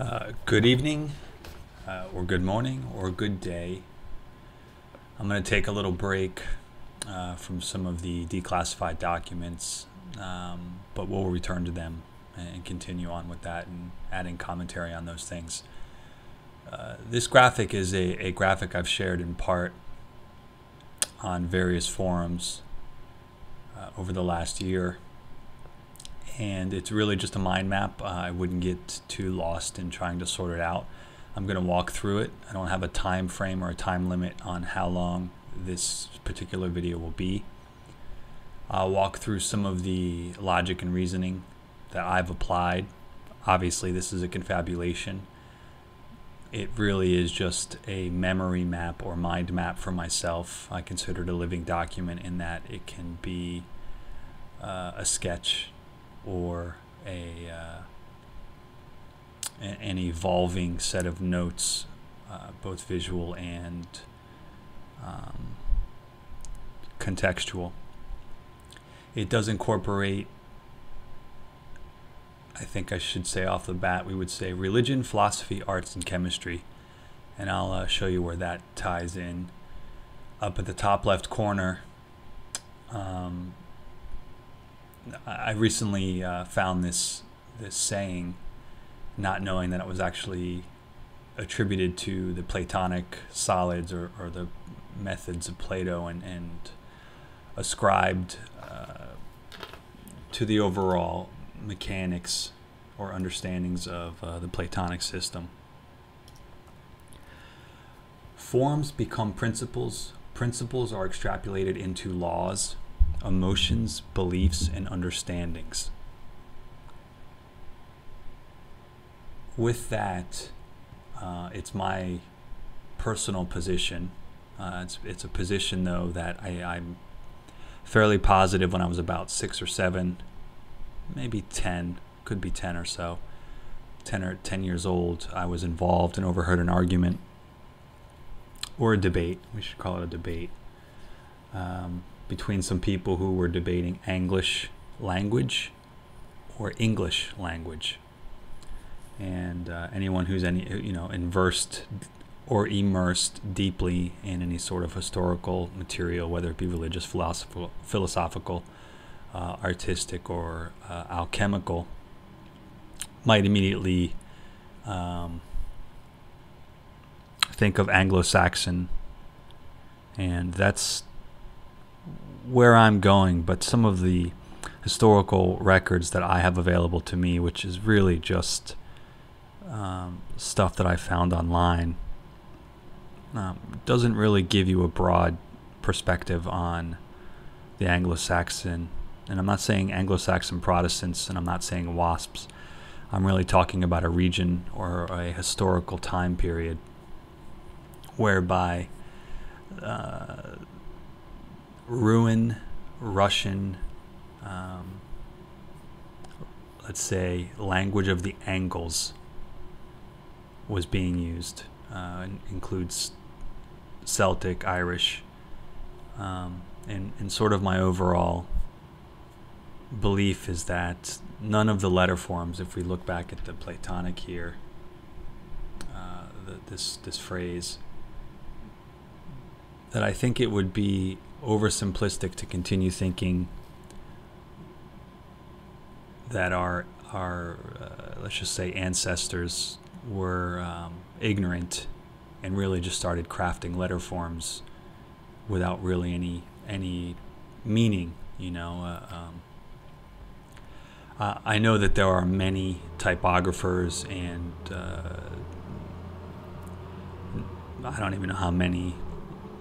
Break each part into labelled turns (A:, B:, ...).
A: Uh, good evening, uh, or good morning, or good day. I'm going to take a little break uh, from some of the declassified documents, um, but we'll return to them and continue on with that and adding commentary on those things. Uh, this graphic is a, a graphic I've shared in part on various forums uh, over the last year and it's really just a mind map. Uh, I wouldn't get too lost in trying to sort it out. I'm going to walk through it. I don't have a time frame or a time limit on how long this particular video will be. I'll walk through some of the logic and reasoning that I've applied. Obviously, this is a confabulation. It really is just a memory map or mind map for myself. I consider it a living document in that it can be uh, a sketch or a uh, an evolving set of notes, uh, both visual and um, contextual. It does incorporate, I think I should say off the bat, we would say religion, philosophy, arts, and chemistry. And I'll uh, show you where that ties in. Up at the top left corner, um, I recently uh, found this this saying, not knowing that it was actually attributed to the Platonic solids or, or the methods of Plato and, and ascribed uh, to the overall mechanics or understandings of uh, the Platonic system. Forms become principles. Principles are extrapolated into laws emotions, beliefs, and understandings. With that, uh, it's my personal position. Uh, it's, it's a position, though, that I, I'm fairly positive when I was about six or seven, maybe 10, could be 10 or so, 10 or 10 years old, I was involved and overheard an argument or a debate. We should call it a debate. Um, between some people who were debating English language or English language. And uh, anyone who's any you know inversed or immersed deeply in any sort of historical material, whether it be religious, philosophical, philosophical uh, artistic, or uh, alchemical, might immediately um, think of Anglo-Saxon, and that's where I'm going, but some of the historical records that I have available to me, which is really just um, stuff that I found online, um, doesn't really give you a broad perspective on the Anglo Saxon. And I'm not saying Anglo Saxon Protestants, and I'm not saying WASPs. I'm really talking about a region or a historical time period whereby uh, ruin Russian, um, let's say, language of the Angles was being used. Uh, includes Celtic, Irish, um, and, and sort of my overall belief is that none of the letter forms, if we look back at the Platonic here, uh, the, this this phrase, that I think it would be oversimplistic to continue thinking that our our uh, let's just say ancestors were um, ignorant and really just started crafting letter forms without really any any meaning you know uh, um, I know that there are many typographers and uh, I don't even know how many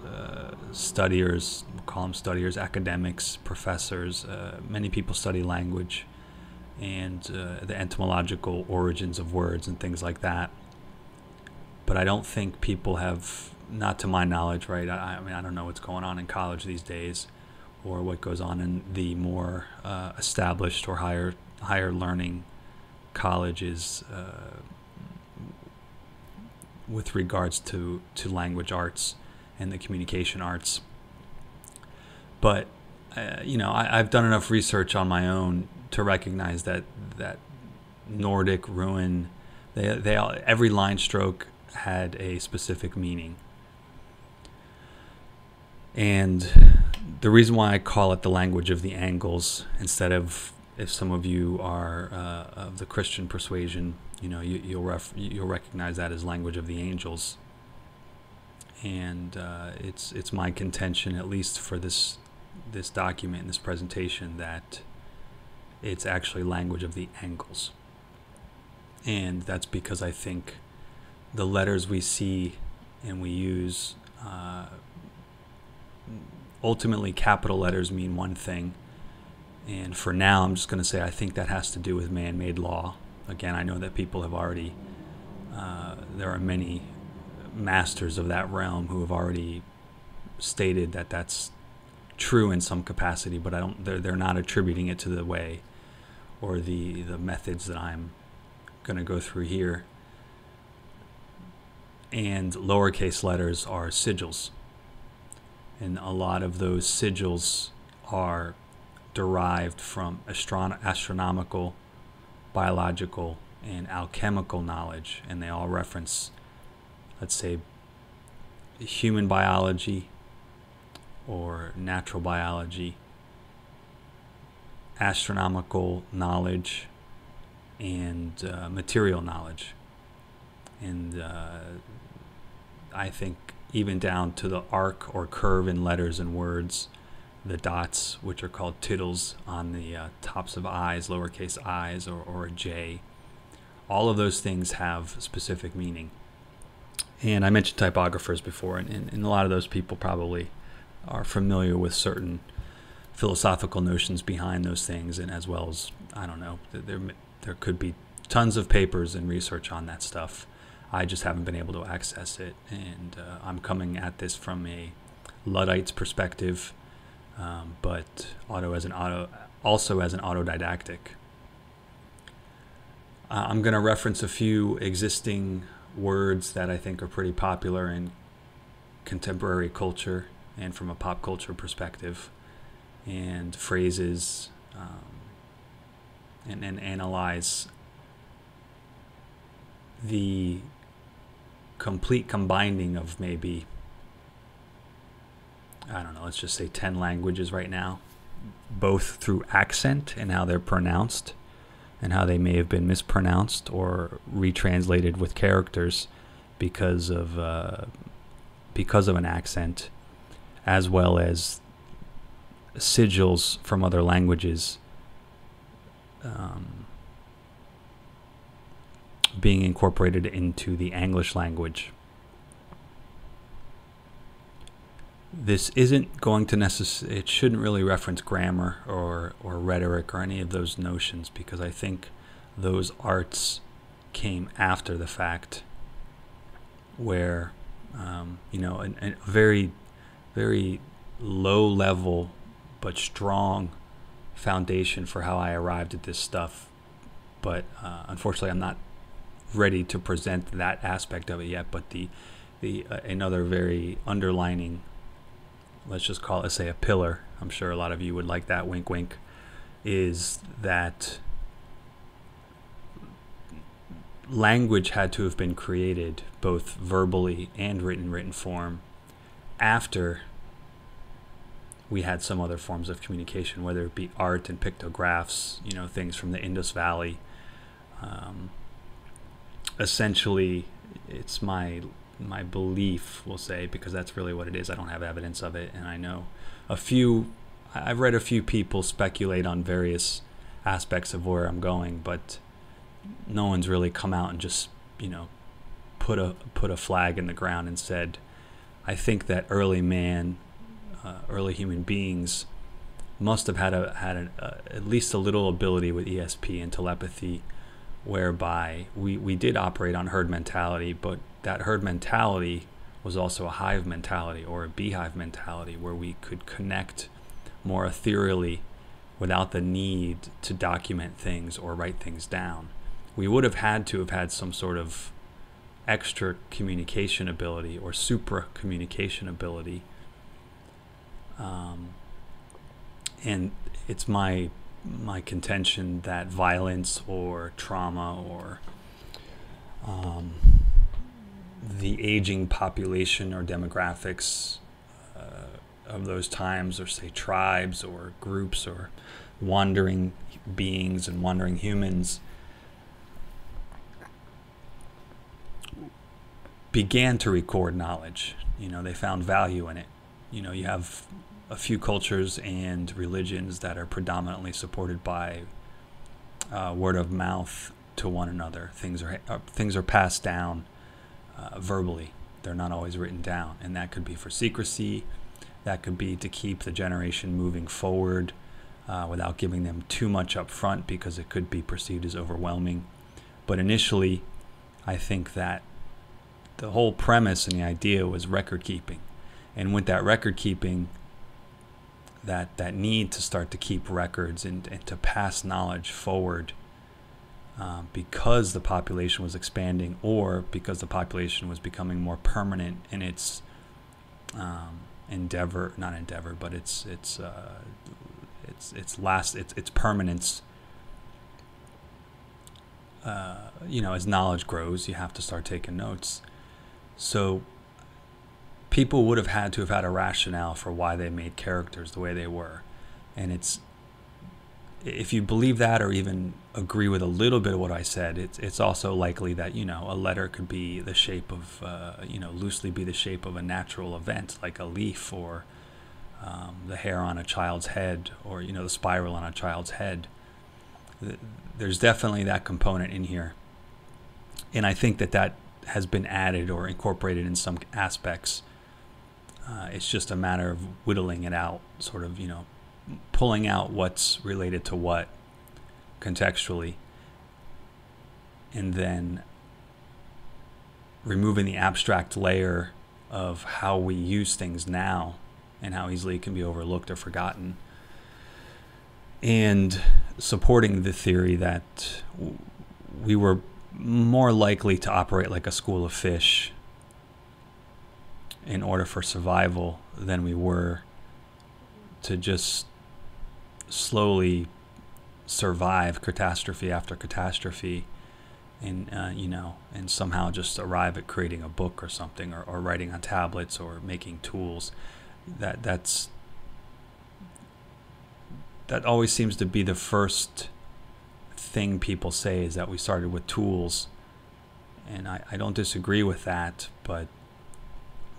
A: uh, studiers them studiers, academics, professors. Uh, many people study language and uh, the etymological origins of words and things like that. But I don't think people have, not to my knowledge, right? I, I mean, I don't know what's going on in college these days, or what goes on in the more uh, established or higher higher learning colleges uh, with regards to to language arts and the communication arts. But uh, you know, I, have done enough research on my own to recognize that that Nordic ruin, They, they all, every line stroke had a specific meaning. And the reason why I call it the language of the angles instead of if some of you are uh, of the Christian persuasion, you know, you, will ref- you'll recognize that as language of the angels. And uh, it's it's my contention, at least for this this document, this presentation, that it's actually language of the angles. And that's because I think the letters we see and we use, uh, ultimately, capital letters mean one thing. And for now, I'm just going to say I think that has to do with man made law. Again, I know that people have already, uh, there are many masters of that realm who have already stated that that's true in some capacity, but I don't. They're they're not attributing it to the way or the the methods that I'm going to go through here. And lowercase letters are sigils, and a lot of those sigils are derived from astron- astronomical, biological, and alchemical knowledge, and they all reference, let's say, human biology or natural biology astronomical knowledge and uh, material knowledge. And uh, I think even down to the arc or curve in letters and words, the dots, which are called tittles on the uh, tops of i's, lowercase i's, or, or a J, all of those things have specific meaning. And I mentioned typographers before, and, and, and a lot of those people probably are familiar with certain philosophical notions behind those things, and as well as I don't know, there there could be tons of papers and research on that stuff. I just haven't been able to access it, and uh, I'm coming at this from a Luddite's perspective, um, but auto as an auto also as an autodidactic. Uh, I'm going to reference a few existing words that I think are pretty popular in contemporary culture and from a pop culture perspective and phrases um, and, and analyze the complete combining of maybe I don't know, let's just say 10 languages right now, both through accent and how they're pronounced and how they may have been mispronounced or retranslated with characters because of uh, because of an accent as well as sigils from other languages um, being incorporated into the English language. This isn't going to necessarily, it shouldn't really reference grammar or, or rhetoric or any of those notions because I think those arts came after the fact where, um, you know, a, a very, very low level but strong foundation for how I arrived at this stuff. But uh, unfortunately, I'm not ready to present that aspect of it yet. But the the uh, another very underlining, let's just call it say a pillar. I'm sure a lot of you would like that. Wink, wink. Is that language had to have been created both verbally and written written form after we had some other forms of communication, whether it be art and pictographs, you know, things from the Indus Valley. Um, essentially, it's my my belief, we'll say, because that's really what it is. I don't have evidence of it, and I know a few. I've read a few people speculate on various aspects of where I'm going, but no one's really come out and just you know put a put a flag in the ground and said, I think that early man uh, early human beings must have had a had an, uh, at least a little ability with ESP and telepathy, whereby we we did operate on herd mentality, but that herd mentality was also a hive mentality or a beehive mentality, where we could connect more ethereally without the need to document things or write things down. We would have had to have had some sort of extra communication ability or supra communication ability um, and it's my my contention that violence or trauma or um, the aging population or demographics uh, of those times, or say tribes or groups or wandering beings and wandering humans, began to record knowledge. You know, they found value in it. You know, you have a few cultures and religions that are predominantly supported by uh, word of mouth to one another. Things are uh, things are passed down uh, verbally. They're not always written down, and that could be for secrecy. That could be to keep the generation moving forward uh, without giving them too much up front because it could be perceived as overwhelming. But initially, I think that the whole premise and the idea was record keeping. And with that record keeping, that, that need to start to keep records and, and to pass knowledge forward uh, because the population was expanding or because the population was becoming more permanent in its um, endeavor, not endeavor, but its, its, uh, its, its last, its, its permanence. Uh, you know, as knowledge grows, you have to start taking notes. So people would have had to have had a rationale for why they made characters the way they were. And it's if you believe that or even agree with a little bit of what I said, it's it's also likely that you know a letter could be the shape of uh, you know loosely be the shape of a natural event like a leaf or um, the hair on a child's head or you know the spiral on a child's head. There's definitely that component in here, and I think that that has been added or incorporated in some aspects. Uh, it's just a matter of whittling it out, sort of, you know, pulling out what's related to what contextually, and then removing the abstract layer of how we use things now and how easily it can be overlooked or forgotten. And supporting the theory that we were more likely to operate like a school of fish in order for survival than we were to just slowly survive catastrophe after catastrophe and uh, you know and somehow just arrive at creating a book or something or, or writing on tablets or making tools that that's that always seems to be the first thing people say is that we started with tools. And I, I don't disagree with that, but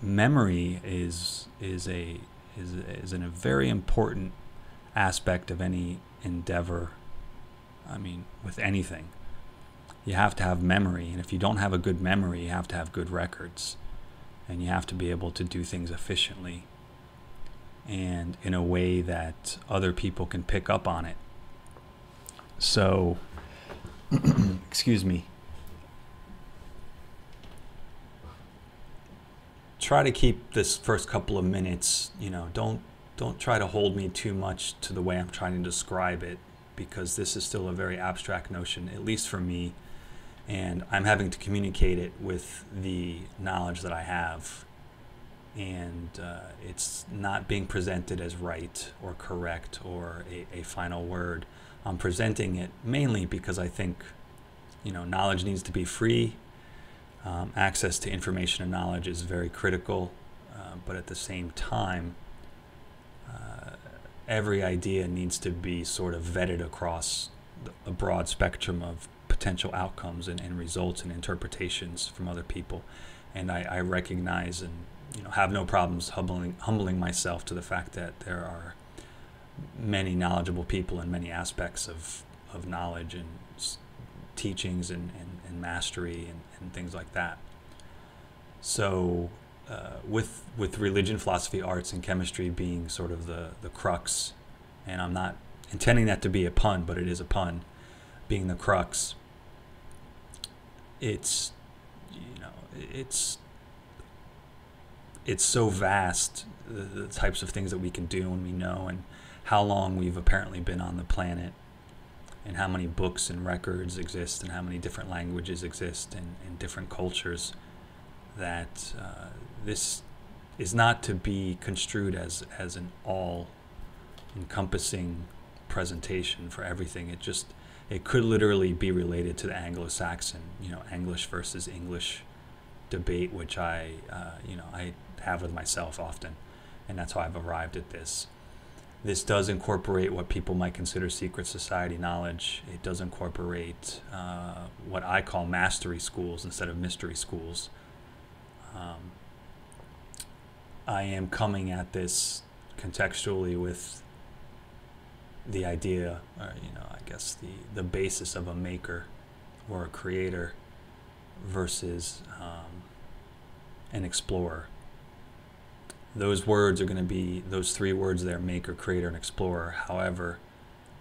A: memory is is a is is a very important aspect of any endeavor. I mean, with anything, you have to have memory, and if you don't have a good memory, you have to have good records, and you have to be able to do things efficiently and in a way that other people can pick up on it. So, excuse me. Try to keep this first couple of minutes, you know, don't don't try to hold me too much to the way I'm trying to describe it because this is still a very abstract notion, at least for me, and I'm having to communicate it with the knowledge that I have and uh, it's not being presented as right or correct or a, a final word. I'm presenting it mainly because I think, you know, knowledge needs to be free. Um, access to information and knowledge is very critical, uh, but at the same time, uh, every idea needs to be sort of vetted across a broad spectrum of potential outcomes and, and results and interpretations from other people. And I, I recognize and you know have no problems humbling humbling myself to the fact that there are many knowledgeable people in many aspects of, of knowledge and teachings and, and, and mastery and, and things like that. So, uh, with with religion, philosophy, arts, and chemistry being sort of the, the crux, and I'm not intending that to be a pun, but it is a pun, being the crux. It's, you know, it's it's so vast the, the, types of things that we can do and we know and how long we've apparently been on the planet and how many books and records exist and how many different languages exist in, in different cultures that uh, this is not to be construed as, as an all encompassing presentation for everything. It just it could literally be related to the Anglo-Saxon, you know, English versus English debate, which I, uh, you know, I have with myself often, and that's how I've arrived at this. This does incorporate what people might consider secret society knowledge. It does incorporate uh, what I call mastery schools instead of mystery schools. Um, I am coming at this contextually with the idea, or you know, I guess the the basis of a maker or a creator versus um, an explorer. Those words are going to be those three words there: maker, creator, and explorer. However,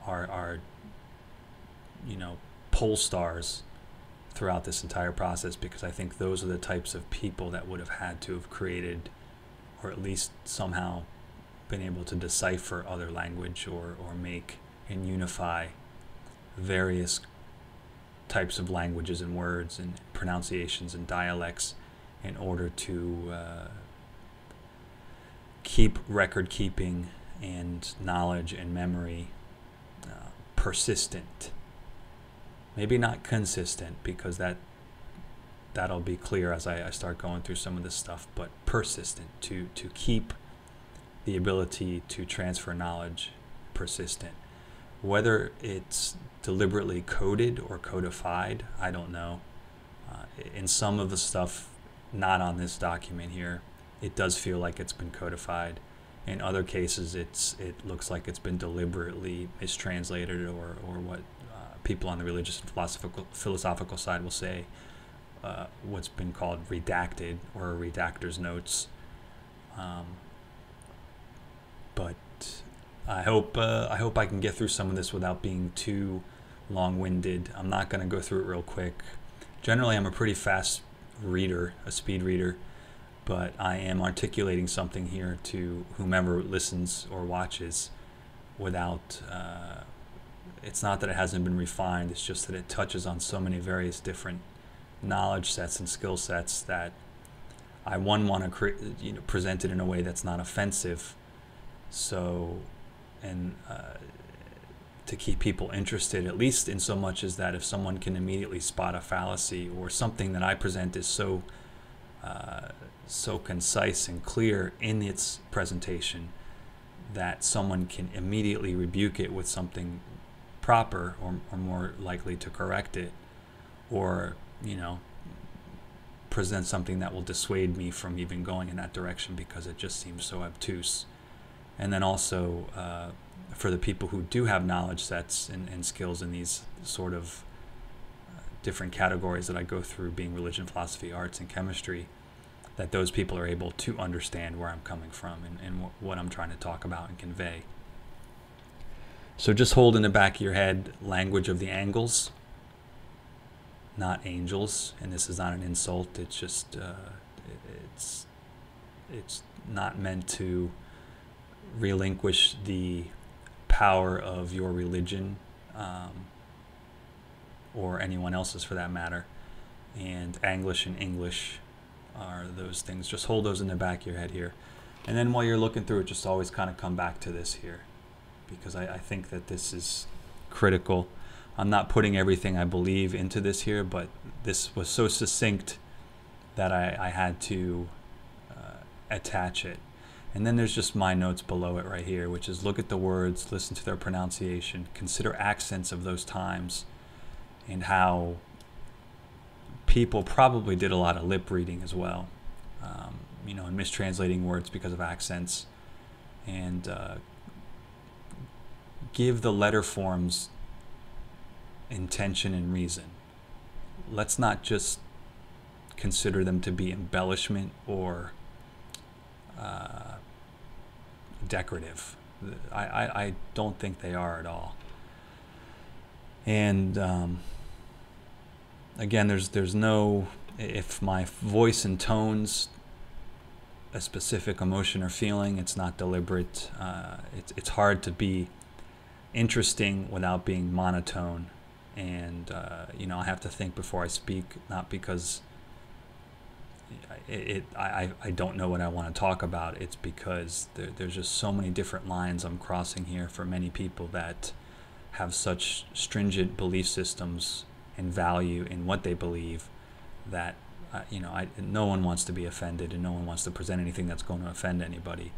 A: are are you know pole stars throughout this entire process because I think those are the types of people that would have had to have created, or at least somehow been able to decipher other language or, or make and unify various types of languages and words and pronunciations and dialects in order to uh, keep record keeping and knowledge and memory uh, persistent. Maybe not consistent because that that'll be clear as I, I start going through some of this stuff, but persistent to to keep the ability to transfer knowledge persistent. Whether it's deliberately coded or codified, I don't know. Uh, in some of the stuff not on this document here, it does feel like it's been codified. In other cases, it's it looks like it's been deliberately mistranslated, or or what uh, people on the religious and philosophical philosophical side will say, uh, what's been called redacted or a redactor's notes. Um, but I hope uh, I hope I can get through some of this without being too long-winded. I'm not going to go through it real quick. Generally, I'm a pretty fast reader, a speed reader, but I am articulating something here to whomever listens or watches without. Uh, it's not that it hasn't been refined. It's just that it touches on so many various different knowledge sets and skill sets that I one want to cre- you know present it in a way that's not offensive so, and uh, to keep people interested, at least in so much as that if someone can immediately spot a fallacy or something that I present is so uh, so concise and clear in its presentation that someone can immediately rebuke it with something proper or, or more likely to correct it or you know present something that will dissuade me from even going in that direction because it just seems so obtuse. And then also uh, for the people who do have knowledge sets and, and skills in these sort of uh, different categories that I go through, being religion, philosophy, arts, and chemistry, that those people are able to understand where I'm coming from and, and wh- what I'm trying to talk about and convey. So just hold in the back of your head language of the angles, not angels, and this is not an insult. It's just uh, it's it's not meant to relinquish the power of your religion um, or anyone else's for that matter. And English and English are those things. Just hold those in the back of your head here. And then while you're looking through it, just always kind of come back to this here because I, I think that this is critical. I'm not putting everything I believe into this here, but this was so succinct that I, I had to uh, attach it and then there's just my notes below it right here, which is look at the words, listen to their pronunciation, consider accents of those times, and how people probably did a lot of lip reading as well, um, you know, and mistranslating words because of accents, and uh, give the letter forms intention and reason. Let's not just consider them to be embellishment or uh, decorative. I, I, I, don't think they are at all. And um, again, there's there's no if my voice and tones a specific emotion or feeling, it's not deliberate. Uh, it's it's hard to be interesting without being monotone, and uh, you know I have to think before I speak, not because it, it I, I don't know what I want to talk about. It's because there, there's just so many different lines I'm crossing here for many people that have such stringent belief systems and value in what they believe that uh, you know I, no one wants to be offended and no one wants to present anything that's going to offend anybody.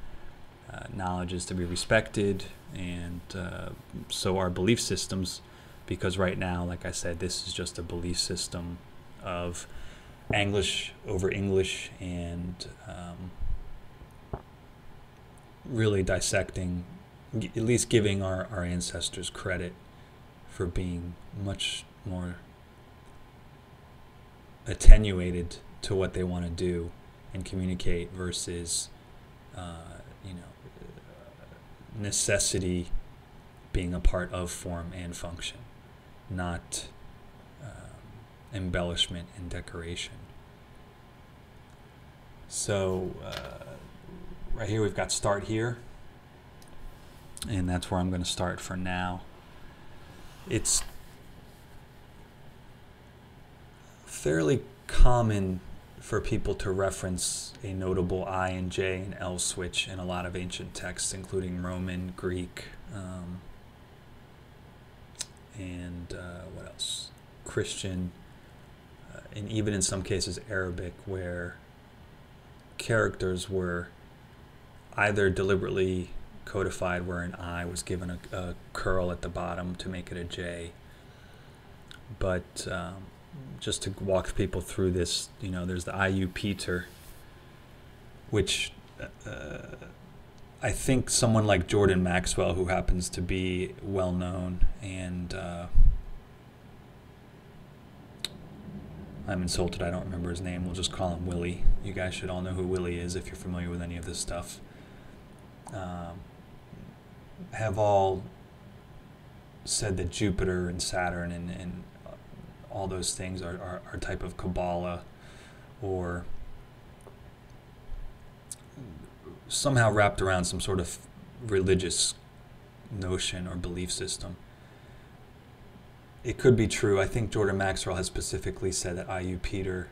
A: Uh, knowledge is to be respected, and uh, so are belief systems, because right now, like I said, this is just a belief system of Anglish over English and um, really dissecting, at least giving our, our ancestors credit for being much more attenuated to what they want to do and communicate versus, uh, you know, necessity being a part of form and function, not um, embellishment and decoration. So, uh, right here we've got start here, and that's where I'm going to start for now. It's fairly common for people to reference a notable I and J and L switch in a lot of ancient texts, including Roman, Greek, um, and uh, what else? Christian, uh, and even in some cases Arabic, where characters were either deliberately codified where an I was given a, a curl at the bottom to make it a J, but um, just to walk people through this, you know, there's the IU Peter, which uh, I think someone like Jordan Maxwell, who happens to be well known, and uh, I'm insulted, I don't remember his name. We'll just call him Willie. You guys should all know who Willie is if you're familiar with any of this stuff. Um, have all said that Jupiter and Saturn and, and all those things are, are, are type of Kabbalah or somehow wrapped around some sort of religious notion or belief system. It could be true. I think Jordan Maxwell has specifically said that IU Peter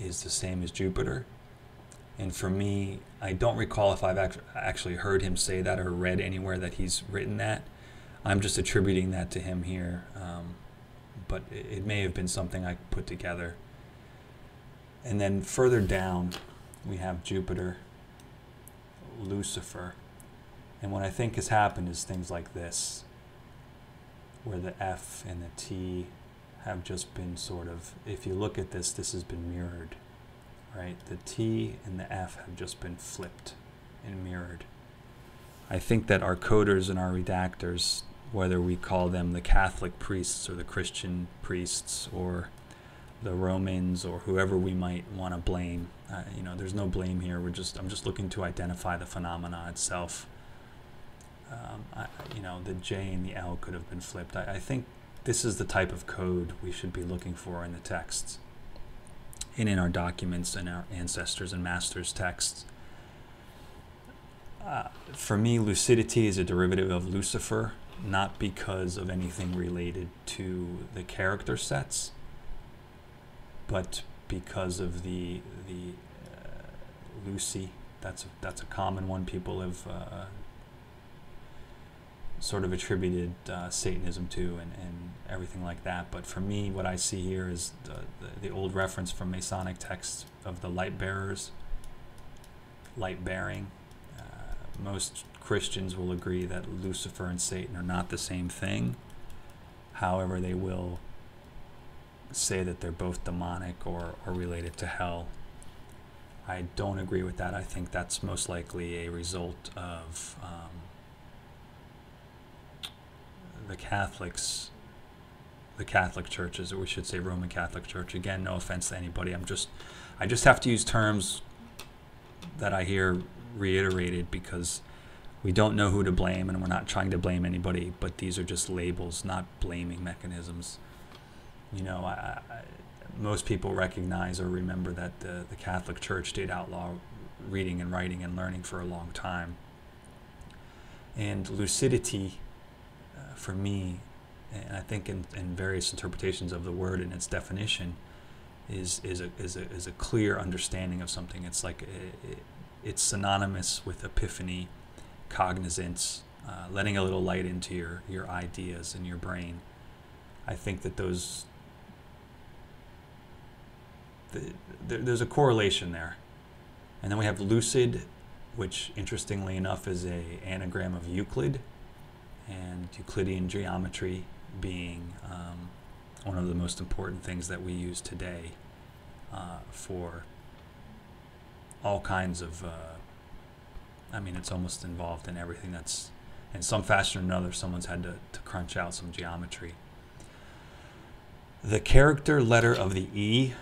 A: is the same as Jupiter. And for me, I don't recall if I've actually heard him say that or read anywhere that he's written that. I'm just attributing that to him here. Um, but it may have been something I put together. And then further down, we have Jupiter, Lucifer. And what I think has happened is things like this, where the F and the T have just been sort of, if you look at this, this has been mirrored, right? The T and the F have just been flipped and mirrored. I think that our coders and our redactors whether we call them the Catholic priests or the Christian priests or the Romans or whoever we might want to blame. Uh, you know, there's no blame here. We're just I'm just looking to identify the phenomena itself. Um, I, you know, the J and the L could have been flipped. I, I think this is the type of code we should be looking for in the texts and in our documents and our ancestors and masters' texts. Uh, for me, lucidity is a derivative of Lucifer, not because of anything related to the character sets, but because of the the uh, Lucy. That's a, that's a common one. People have uh, sort of attributed uh, Satanism to and, and everything like that. But for me, what I see here is the, the, the old reference from Masonic texts of the light bearers, light bearing. Uh, most Christians will agree that Lucifer and Satan are not the same thing. However, they will say that they're both demonic or, or related to hell. I don't agree with that. I think that's most likely a result of um, the Catholics, the Catholic churches, or we should say Roman Catholic Church. Again, no offense to anybody. I'm just, I just have to use terms that I hear reiterated because we don't know who to blame and we're not trying to blame anybody but these are just labels not blaming mechanisms. You know I, I, most people recognize or remember that the, the catholic church did outlaw reading and writing and learning for a long time. And lucidity uh, for me and i think in, in various interpretations of the word and its definition is, is, a, is, a, is a clear understanding of something. It's like a, it, it's synonymous with epiphany cognizance, uh, letting a little light into your, your ideas and your brain. I think that those, the, there, there's a correlation there. And then we have lucid, which interestingly enough is a anagram of Euclid and Euclidean geometry being um, one of the most important things that we use today uh, for all kinds of. Uh, I mean, it's almost involved in everything that's, in some fashion or another, someone's had to, to crunch out some geometry. The character letter of the E,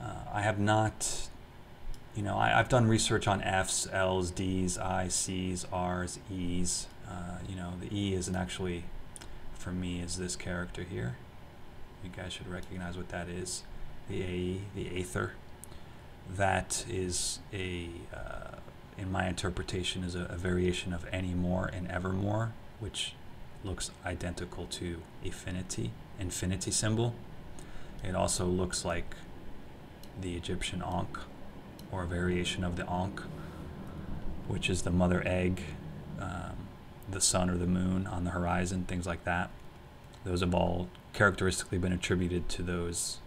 A: uh, I have not, you know, I, have done research on F's, L's, D's, I's, C's, R's, E's. Uh, you know, the E isn't actually, for me, is this character here. You guys should recognize what that is. The AE, the Aether. That is a, uh, in my interpretation, is a, a variation of anymore and evermore, which looks identical to affinity, infinity symbol. It also looks like the Egyptian Ankh, or a variation of the Ankh, which is the mother egg, um, the sun or the moon on the horizon, things like that. Those have all characteristically been attributed to those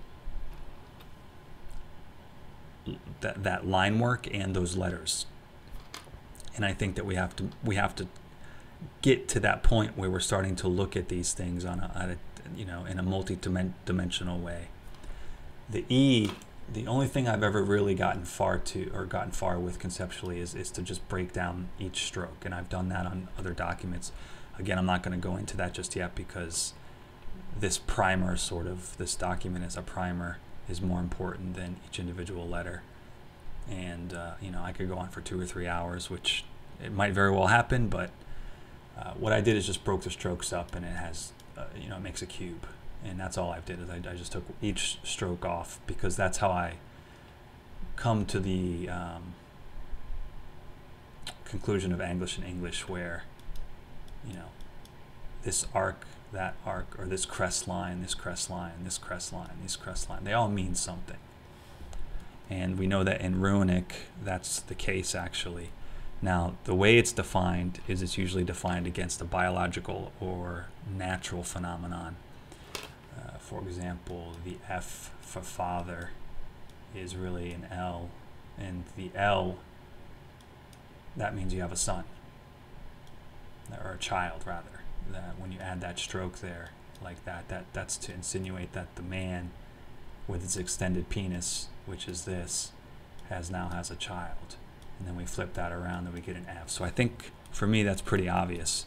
A: that that line work and those letters. And I think that we have to we have to get to that point where we're starting to look at these things on a, on a you know in a multi-dimensional way. The E, the only thing I've ever really gotten far to or gotten far with conceptually is is to just break down each stroke, and I've done that on other documents. Again, I'm not going to go into that just yet because this primer sort of this document as a primer is more important than each individual letter and uh, you know i could go on for two or three hours which it might very well happen but uh, what i did is just broke the strokes up and it has uh, you know it makes a cube and that's all i did is I, I, just took each stroke off because that's how i come to the um, conclusion of english and english where you know this arc that arc or this crest line, this crest line, this crest line, this crest line. They all mean something. And we know that in Runic, that's the case actually. Now, the way it's defined is it's usually defined against a biological or natural phenomenon. Uh, for example, the F for father is really an L, and the L, that means you have a son, or a child rather that when you add that stroke there like that, that that's to insinuate that the man with his extended penis, which is this, has now has a child. And then we flip that around and we get an F. So I think for me that's pretty obvious.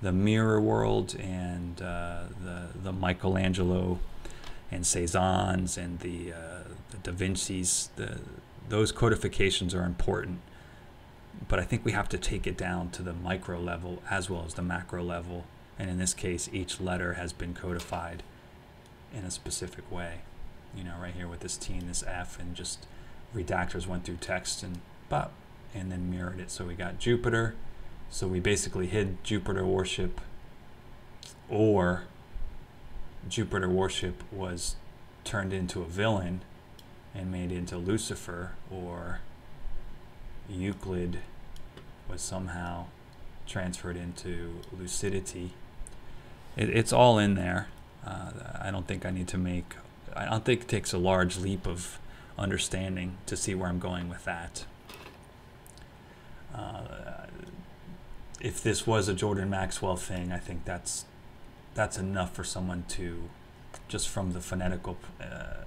A: The mirror world and uh, the the Michelangelo and Cezanne's and the, uh, the Da Vinci's, the, those codifications are important but I think we have to take it down to the micro level as well as the macro level. And in this case, each letter has been codified in a specific way. You know, right here with this T and this F, and just redactors went through text and bop, and then mirrored it. So we got Jupiter. So we basically hid Jupiter worship, or Jupiter worship was turned into a villain and made into Lucifer, or Euclid was somehow transferred into lucidity. It, it's all in there. Uh, I don't think I need to make, I don't think it takes a large leap of understanding to see where I'm going with that. Uh, if this was a Jordan Maxwell thing, I think that's that's enough for someone to, just from the phonetical uh,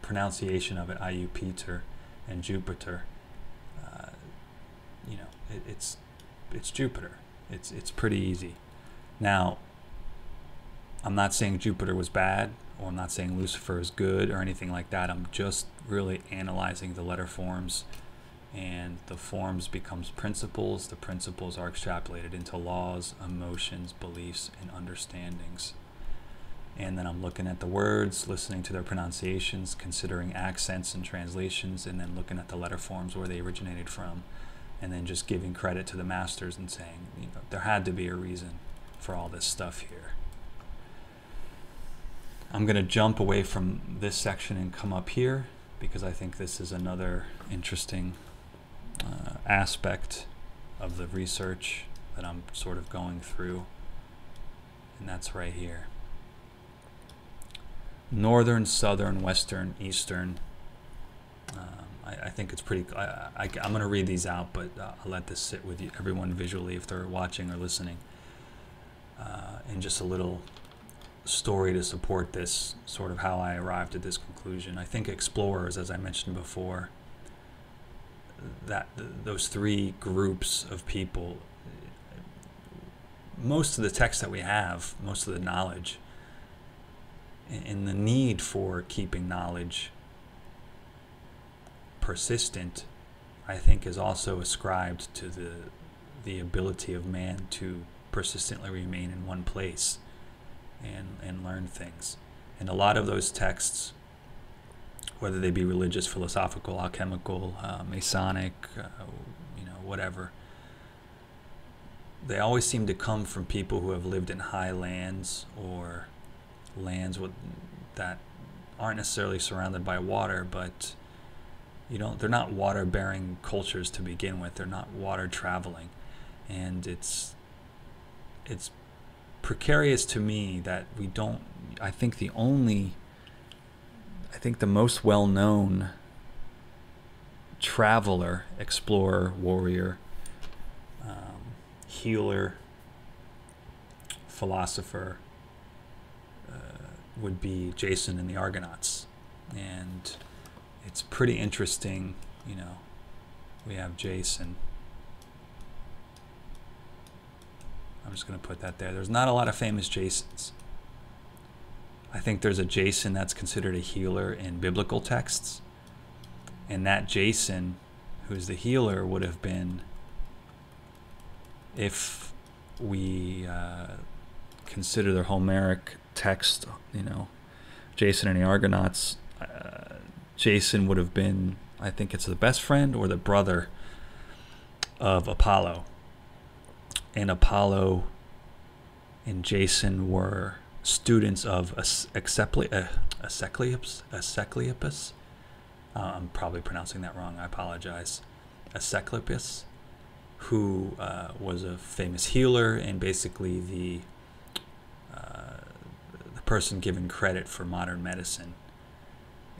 A: pronunciation of it, IU Peter and Jupiter, you know, it, it's it's Jupiter. It's it's pretty easy. Now, I'm not saying Jupiter was bad, or I'm not saying Lucifer is good, or anything like that. I'm just really analyzing the letter forms, and the forms becomes principles. The principles are extrapolated into laws, emotions, beliefs, and understandings. And then I'm looking at the words, listening to their pronunciations, considering accents and translations, and then looking at the letter forms where they originated from and then just giving credit to the masters and saying, you know, there had to be a reason for all this stuff here. I'm going to jump away from this section and come up here because I think this is another interesting uh, aspect of the research that I'm sort of going through, and that's right here. Northern, southern, western, eastern. Um, I, I, think it's pretty. I, am going to read these out, but uh, I'll let this sit with you, everyone visually if they're watching or listening. Uh, and just a little story to support this, sort of how I arrived at this conclusion. I think explorers, as I mentioned before, that those three groups of people, most of the text that we have, most of the knowledge, and the need for keeping knowledge persistent, I think, is also ascribed to the the ability of man to persistently remain in one place and, and learn things. And a lot of those texts, whether they be religious, philosophical, alchemical, uh, Masonic, uh, you know, whatever, they always seem to come from people who have lived in high lands or lands with, that aren't necessarily surrounded by water, but you know they're not water-bearing cultures to begin with. They're not water traveling, and it's it's precarious to me that we don't. I think the only, I think the most well known traveler, explorer, warrior, um, healer, philosopher uh, would be Jason and the Argonauts. And it's pretty interesting, you know. We have Jason. I'm just going to put that there. There's not a lot of famous Jasons. I think there's a Jason that's considered a healer in biblical texts. And that Jason, who's the healer, would have been, if we uh, consider the Homeric text, you know, Jason and the Argonauts, uh, Jason would have been, I think it's the best friend or the brother of Apollo and Apollo and Jason were students of Asclepius. Asclepius. Uh, I'm probably pronouncing that wrong. I apologize. Asclepius, who uh, was a famous healer and basically the uh, the person given credit for modern medicine.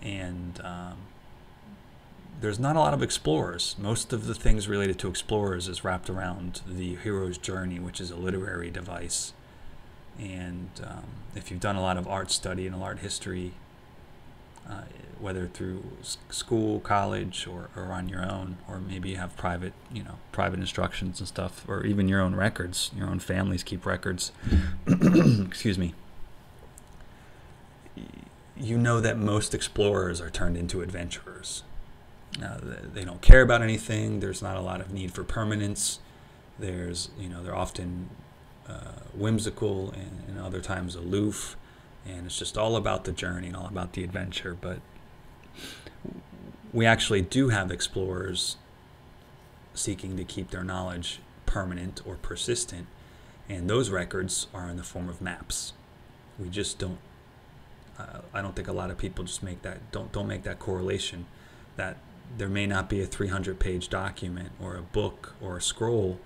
A: And um, there's not a lot of explorers. Most of the things related to explorers is wrapped around the hero's journey, which is a literary device. And um, if you've done a lot of art study and art history, uh, whether through school, college, or, or on your own, or maybe you have private, you know, private instructions and stuff, or even your own records, your own families keep records. Excuse me. You know that most explorers are turned into adventurers uh, they don't care about anything. There's not a lot of need for permanence. There's, you know, they're often uh, whimsical and, and other times aloof. And it's just all about the journey and all about the adventure. But we actually do have explorers seeking to keep their knowledge permanent or persistent. And those records are in the form of maps. We just don't. Uh, I don't think a lot of people just make that don't don't make that correlation that there may not be a 300 page document or a book or a scroll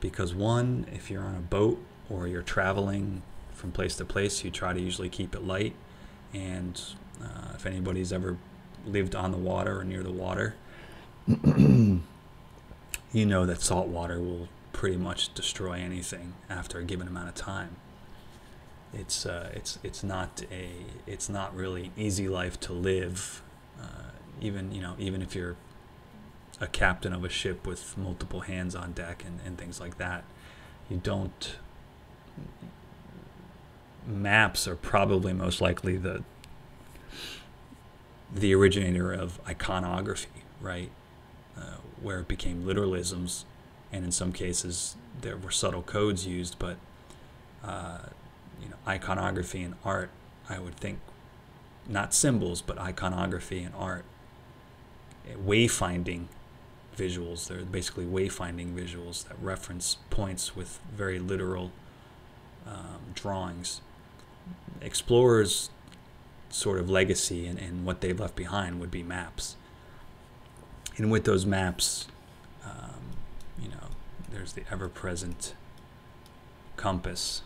A: because one if you're on a boat or you're traveling from place to place you try to usually keep it light. And uh, if anybody's ever lived on the water or near the water you know that salt water will pretty much destroy anything after a given amount of time. It's uh, it's it's not a it's not really an easy life to live even you know even if you're a captain of a ship with multiple hands on deck and, and things like that you don't maps are probably most likely the the originator of iconography right? Uh, where it became literalisms and in some cases there were subtle codes used but uh, you know iconography and art i would think not symbols but iconography and art wayfinding visuals. They're basically wayfinding visuals that reference points with very literal um, drawings. Explorers' sort of legacy and, and what they've left behind would be maps. And with those maps, um, you know, there's the ever-present compass,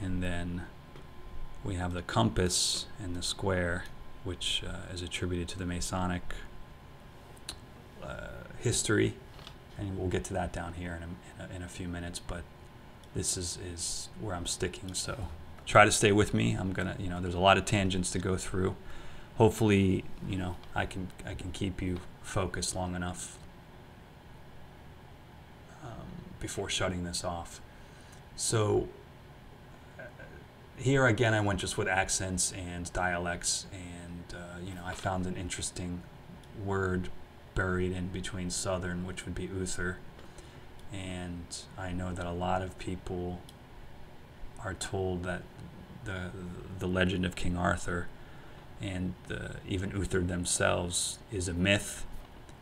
A: and then we have the compass and the square, which uh, is attributed to the Masonic history, and we'll get to that down here in a, in a, in a few minutes. But this is, is where I'm sticking. So try to stay with me. I'm gonna, you know, there's a lot of tangents to go through. Hopefully, you know, I can I can keep you focused long enough um, before shutting this off. So uh, here again, I went just with accents and dialects, and uh, you know, I found an interesting word buried in between southern, which would be Uther, and I know that a lot of people are told that the the legend of King Arthur and the, even Uther themselves is a myth.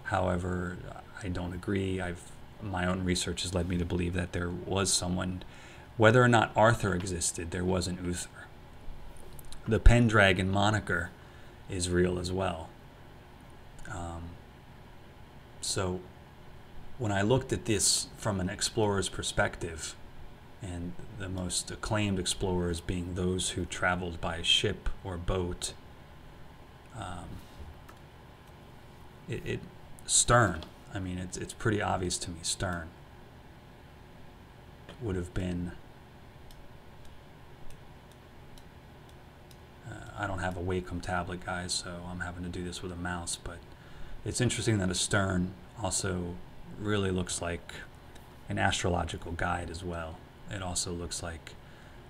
A: However, I don't agree. I've my own research has led me to believe that there was someone, whether or not Arthur existed, there was an Uther. The Pendragon moniker is real as well. Um, so when I looked at this from an explorer's perspective, and the most acclaimed explorers being those who traveled by ship or boat, um, it, it Stern. I mean, it's it's pretty obvious to me. Stern would have been. Uh, I don't have a Wacom tablet, guys, so I'm having to do this with a mouse. But it's interesting that a stern also really looks like an astrological guide as well. It also looks like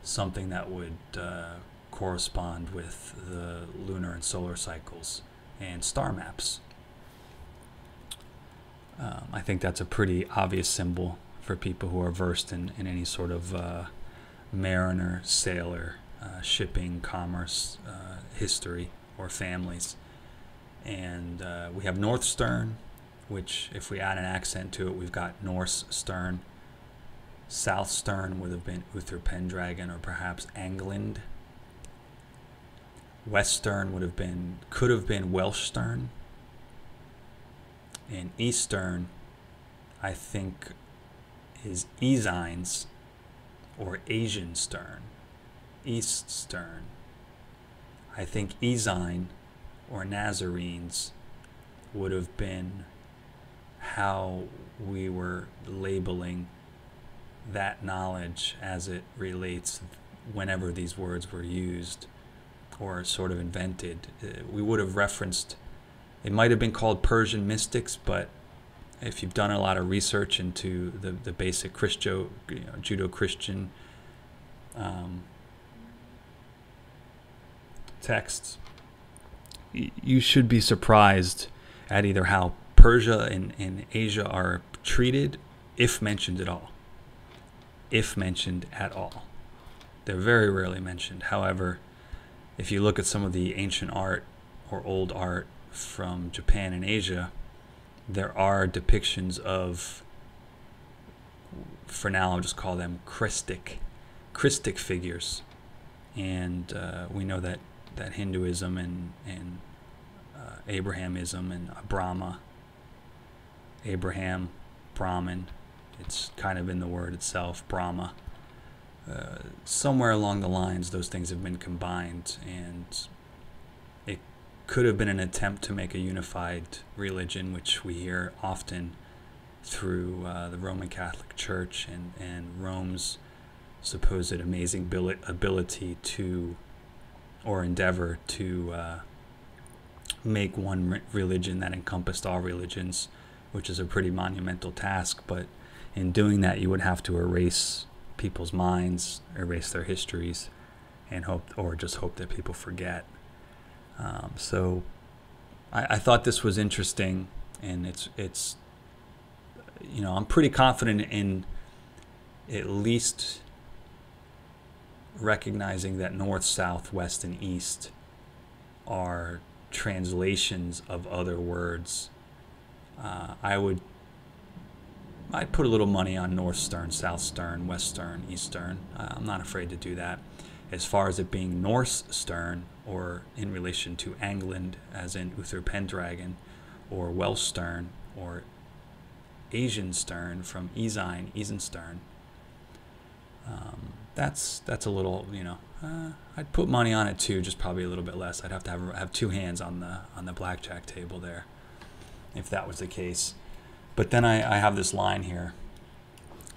A: something that would uh, correspond with the lunar and solar cycles and star maps. Um, I think that's a pretty obvious symbol for people who are versed in, in any sort of uh, mariner, sailor, uh, shipping, commerce, uh, history, or families. And uh, we have North Stern, which, if we add an accent to it, we've got Norse Stern. South Stern would have been Uther Pendragon or perhaps Angland. West Stern would have been, could have been Welsh Stern. And East Stern, I think, is Essenes or Asian Stern. East Stern. I think Essene or Nazarenes would have been how we were labeling that knowledge as it relates whenever these words were used or sort of invented. Uh, we would have referenced, it might have been called Persian mystics, but if you've done a lot of research into the, the basic Christo, you know, Judeo-Christian um, texts, you should be surprised at either how Persia and, and Asia are treated, if mentioned at all. If mentioned at all. They're very rarely mentioned. However, if you look at some of the ancient art or old art from Japan and Asia, there are depictions of, for now I'll just call them Christic, Christic figures. And uh, we know that, that Hinduism and, and uh, Abrahamism and Brahma, Abraham, Brahman, it's kind of in the word itself, Brahma. Uh, somewhere along the lines, those things have been combined, and it could have been an attempt to make a unified religion, which we hear often through uh, the Roman Catholic Church and, and Rome's supposed amazing ability to, or endeavor to, uh, make one re- religion that encompassed all religions, which is a pretty monumental task. But in doing that, you would have to erase people's minds, erase their histories, and hope, or just hope that people forget. Um, so, I, I thought this was interesting, and it's it's, you know, I'm pretty confident in at least recognizing that north, south, west, and east are translations of other words. Uh, I would I put a little money on North Stern, South Stern, West Stern, East Stern. Uh, I'm not afraid to do that. As far as it being Norse Stern or in relation to England, as in Uther Pendragon, or Welsh Stern, or Asian stern from Eisine, Eisenstern. Um, that's that's a little, you know, uh, I'd put money on it too, just probably a little bit less. I'd have to have have two hands on the on the blackjack table there, if that was the case. But then I, I have this line here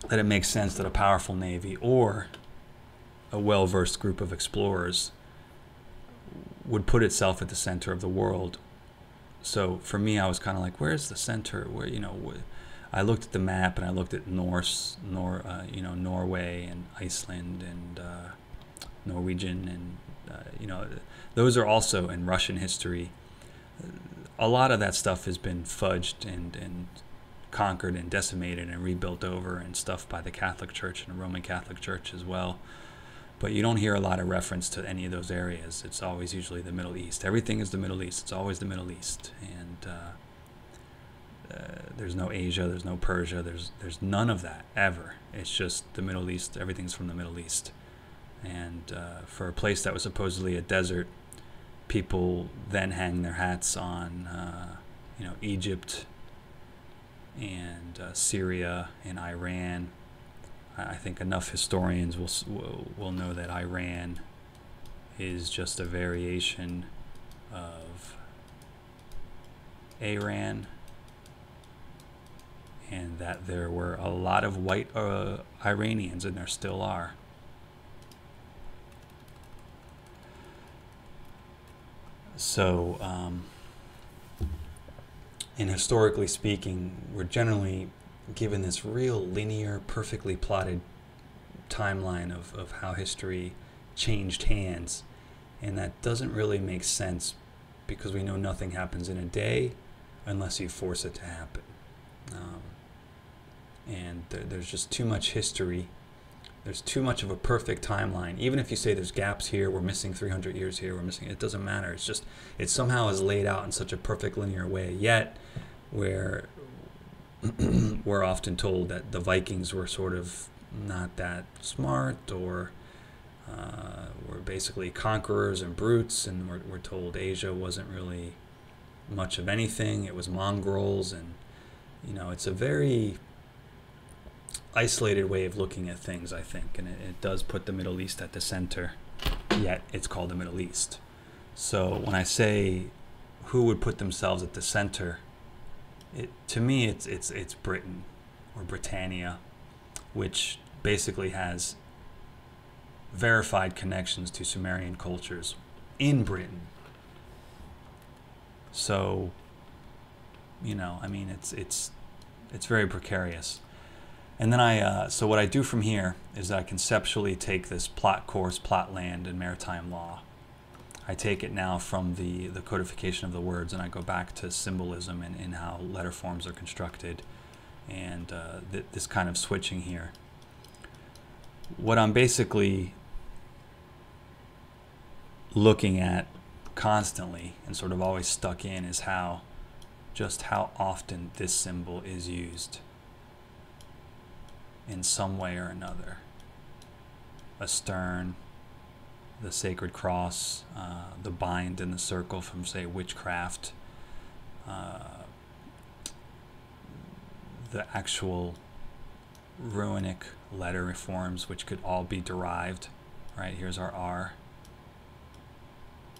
A: that it makes sense that a powerful navy or a well versed group of explorers would put itself at the center of the world. So for me, I was kind of like, where's the center? Where you know, I looked at the map and I looked at Norse, Nor, uh, you know, Norway and Iceland and uh, Norwegian and uh, you know, those are also in Russian history. A lot of that stuff has been fudged and and conquered and decimated and rebuilt over and stuff by the Catholic Church and the Roman Catholic Church as well. But you don't hear a lot of reference to any of those areas. It's always usually the Middle East. Everything is the Middle East. It's always the Middle East. And uh, there's no Asia, there's no Persia, there's there's none of that ever. It's just the Middle East. Everything's from the Middle East. And uh, for a place that was supposedly a desert, people then hang their hats on, uh, you know, Egypt, and uh, Syria and Iran. I think enough historians will will know that Aryan is just a variation of Iran, and that there were a lot of white uh, Iranians, and there still are. So. Um, and historically speaking, we're generally given this real linear, perfectly plotted timeline of, of how history changed hands. And that doesn't really make sense because we know nothing happens in a day unless you force it to happen. Um, and there, there's just too much history. There's too much of a perfect timeline. Even if you say there's gaps here, we're missing 300 years here, we're missing, it doesn't matter. It's just, it somehow is laid out in such a perfect linear way. Yet, where we're often told that the Vikings were sort of not that smart or uh, were basically conquerors and brutes, and we're, we're told Asia wasn't really much of anything. It was mongrels, and you know, it's a very isolated way of looking at things, I think, and it, it does put the Middle East at the center, yet it's called the Middle East. So when I say who would put themselves at the center, it, to me, it's it's it's Britain or Britannia, which basically has verified connections to Sumerian cultures in Britain. So, you know, I mean, it's it's it's very precarious. And then I, uh, so what I do from here is that I conceptually take this plot course, plot land, and maritime law, I take it now from the, the codification of the words and I go back to symbolism and, and how letter forms are constructed and uh, th this kind of switching here. What I'm basically looking at constantly and sort of always stuck in is how just how often this symbol is used in some way or another. A stern, the sacred cross, uh, the bind and the circle from, say, witchcraft, uh, the actual runic letter forms, which could all be derived. Right, here's our R.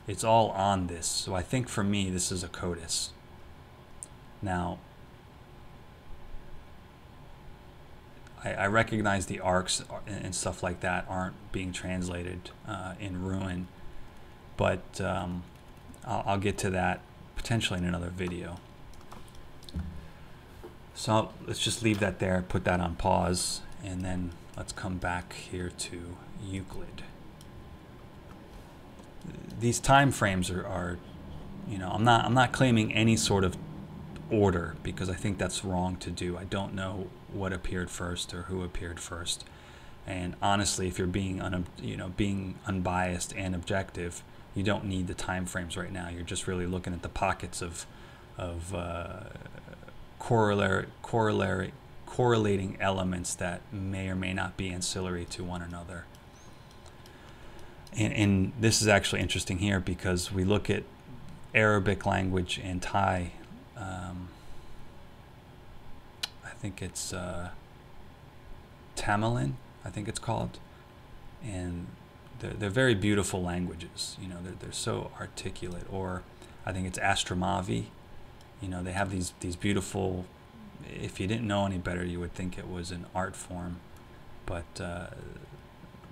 A: It's all on this. So I think for me, this is a codis. Now, I, I recognize the arcs and stuff like that aren't being translated uh, in Ruin, but um, I'll, I'll, get to that potentially in another video. So let's just leave that there, put that on pause, and then let's come back here to Euclid. These time frames are, are you know, I'm not I'm not claiming any sort of order because I think that's wrong to do. I don't know what appeared first or who appeared first. And honestly, if you're being un, you know being unbiased and objective, you don't need the time frames right now. You're just really looking at the pockets of of uh, corollary corollary correlating elements that may or may not be ancillary to one another. And, and this is actually interesting here because we look at Arabic language and Thai um, think it's uh, Tamerlane, I think it's called. And they're, they're very beautiful languages. You know, they're, they're so articulate. Or I think it's Astromavi. You know, they have these, these beautiful, if you didn't know any better, you would think it was an art form. But uh,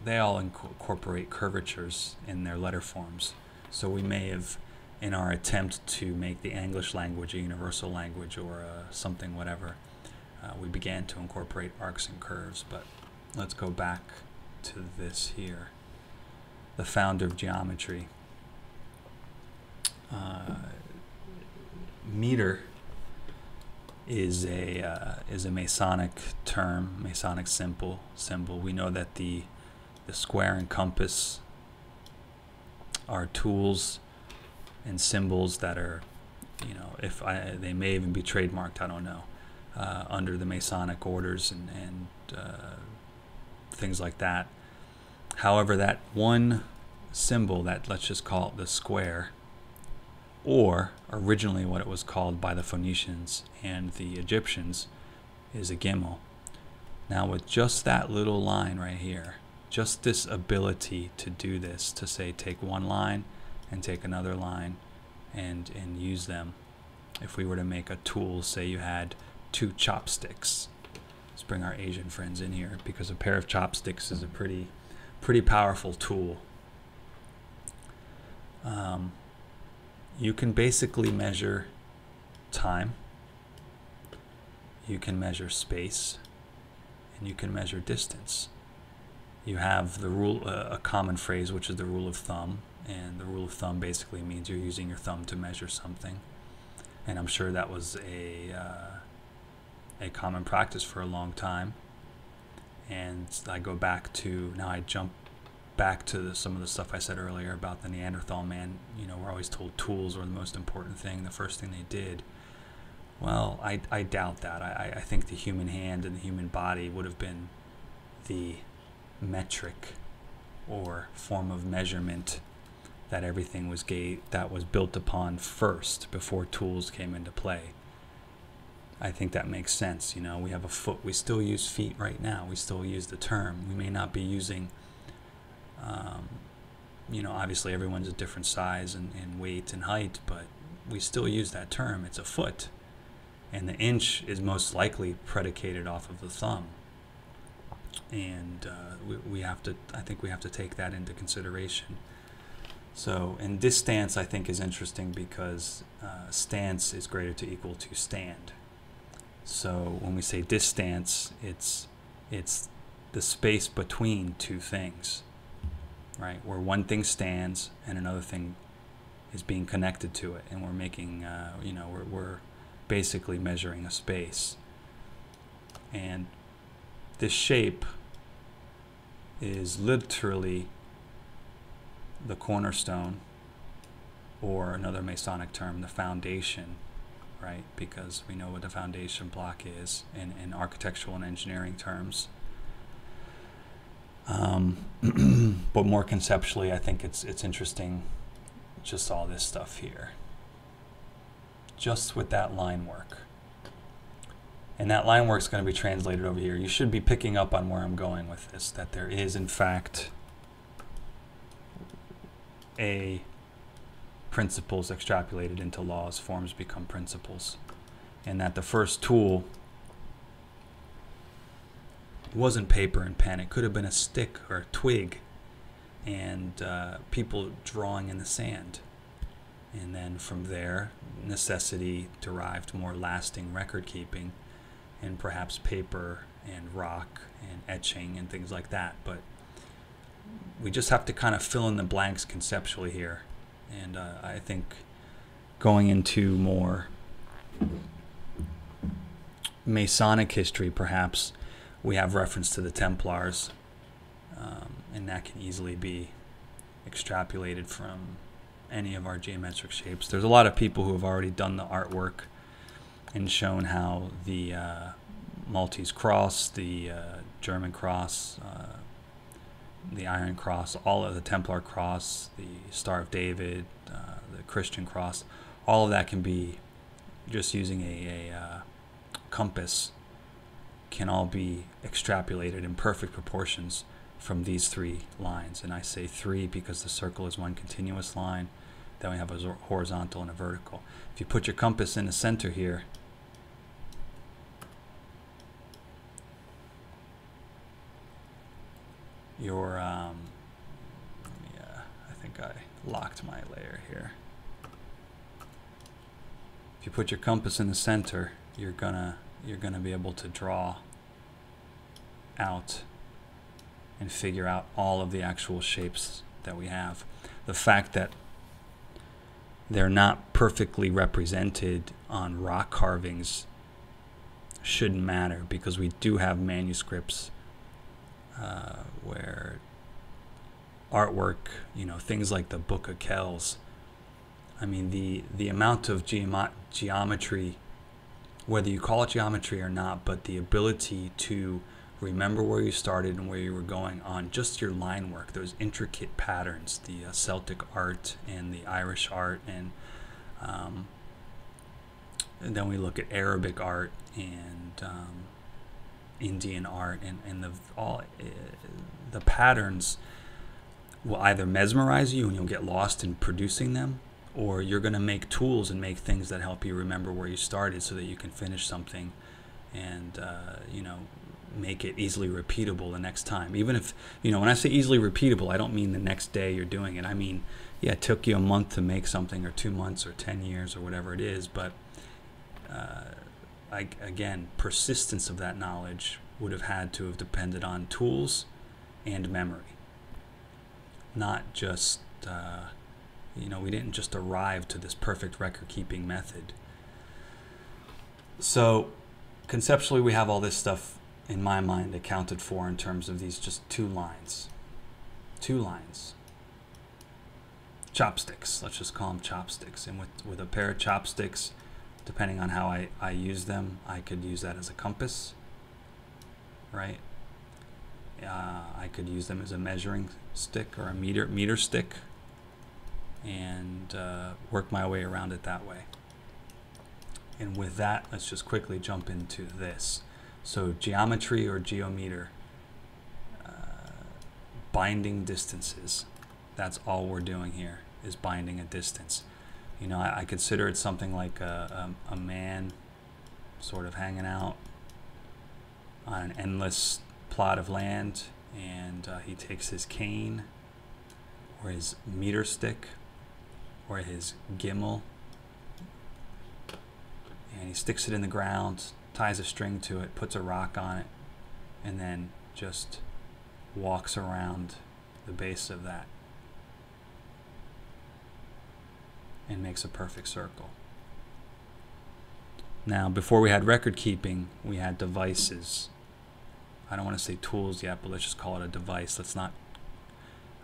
A: they all incorporate curvatures in their letter forms. So we may have, in our attempt to make the English language a universal language or uh, something, whatever, uh, we began to incorporate arcs and curves. But let's go back to this here. The founder of geometry. Uh, meter is a uh, is a Masonic term, Masonic symbol. Symbol. We know that the the square and compass are tools and symbols that are, you know, if I they may even be trademarked. I don't know uh, under the Masonic orders and, and uh, things like that. However, that one symbol, that let's just call it the square, or originally what it was called by the Phoenicians and the Egyptians, is a gimel. Now, with just that little line right here, just this ability to do this, to say take one line and take another line and, and use them. If we were to make a tool, say you had two chopsticks. Let's bring our Asian friends in here because a pair of chopsticks is a pretty, pretty powerful tool. Um, you can basically measure time, you can measure space, and you can measure distance. You have the rule, uh, a common phrase, which is the rule of thumb, and the rule of thumb basically means you're using your thumb to measure something. And I'm sure that was a uh, a common practice for a long time. And I go back to now I jump back to the, some of the stuff I said earlier about the Neanderthal man. You know, we're always told tools were the most important thing, the first thing they did. Well, I, I doubt that. I, I think the human hand and the human body would have been the metric or form of measurement that everything was ga- that was built upon first before tools came into play. I think that makes sense. You know, we have a foot. We still use feet right now. We still use the term. We may not be using, um, you know, obviously everyone's a different size and, and weight and height, but we still use that term. It's a foot. And the inch is most likely predicated off of the thumb. And uh, we, we have to, I think we have to take that into consideration. So, and this stance I think is interesting because uh, stance is greater to equal to stand. So when we say distance, it's it's the space between two things, right? Where one thing stands and another thing is being connected to it, and we're making, uh, you know, we're, we're basically measuring a space. And this shape is literally the cornerstone, or another Masonic term, the foundation right? Because we know what the foundation block is in, in architectural and engineering terms. Um, but more conceptually, I think it's it's interesting, just all this stuff here. Just with that line work. And that line work is going to be translated over here. You should be picking up on where I'm going with this, that there is, in fact, a principles extrapolated into laws, forms become principles. And that the first tool wasn't paper and pen, it could have been a stick or a twig and uh, people drawing in the sand. And then from there, necessity derived more lasting record keeping and perhaps paper and rock and etching and things like that. But we just have to kind of fill in the blanks conceptually here and uh, I think going into more Masonic history, perhaps we have reference to the Templars, um, and that can easily be extrapolated from any of our geometric shapes. There's a lot of people who have already done the artwork and shown how the uh, Maltese cross, the uh, German cross, uh, the Iron Cross, all of the Templar Cross, the Star of David, uh, the Christian Cross, all of that can be just using a, a uh, compass can all be extrapolated in perfect proportions from these three lines. And I say three because the circle is one continuous line. Then we have a horizontal and a vertical. If you put your compass in the center here, your, um, yeah, I think I locked my layer here. If you put your compass in the center, you're gonna you're gonna be able to draw out and figure out all of the actual shapes that we have. The fact that they're not perfectly represented on rock carvings shouldn't matter because we do have manuscripts uh, where artwork, you know, things like the Book of Kells. I mean, the the amount of geomet- geometry, whether you call it geometry or not, but the ability to remember where you started and where you were going on just your line work, those intricate patterns, the uh, Celtic art and the Irish art, and, um, and then we look at Arabic art and um, Indian art, and, and the all uh, the patterns will either mesmerize you and you'll get lost in producing them, or you're going to make tools and make things that help you remember where you started so that you can finish something and uh, you know make it easily repeatable the next time. Even if, you know, when I say easily repeatable, I don't mean the next day you're doing it. I mean, yeah, it took you a month to make something, or two months, or 10 years, or whatever it is, but uh, I, again, persistence of that knowledge would have had to have depended on tools and memory, not just, uh, you know, we didn't just arrive to this perfect record keeping method. So, conceptually, we have all this stuff in my mind, accounted for in terms of these just two lines. Two lines. Chopsticks. Let's just call them chopsticks. And with, with a pair of chopsticks, depending on how I, I use them, I could use that as a compass, right? Uh, I could use them as a measuring stick or a meter meter stick, and uh, work my way around it that way. And with that, let's just quickly jump into this. So geometry or geometer, uh, binding distances. That's all we're doing here is binding a distance. You know, I, I consider it something like a, a, a, man sort of hanging out on an endless plot of land and uh, he takes his cane or his meter stick or his gimel and he sticks it in the ground ties a string to it, puts a rock on it, and then just walks around the base of that and makes a perfect circle. Now, before we had record keeping, we had devices. I don't want to say tools yet, but let's just call it a device. Let's not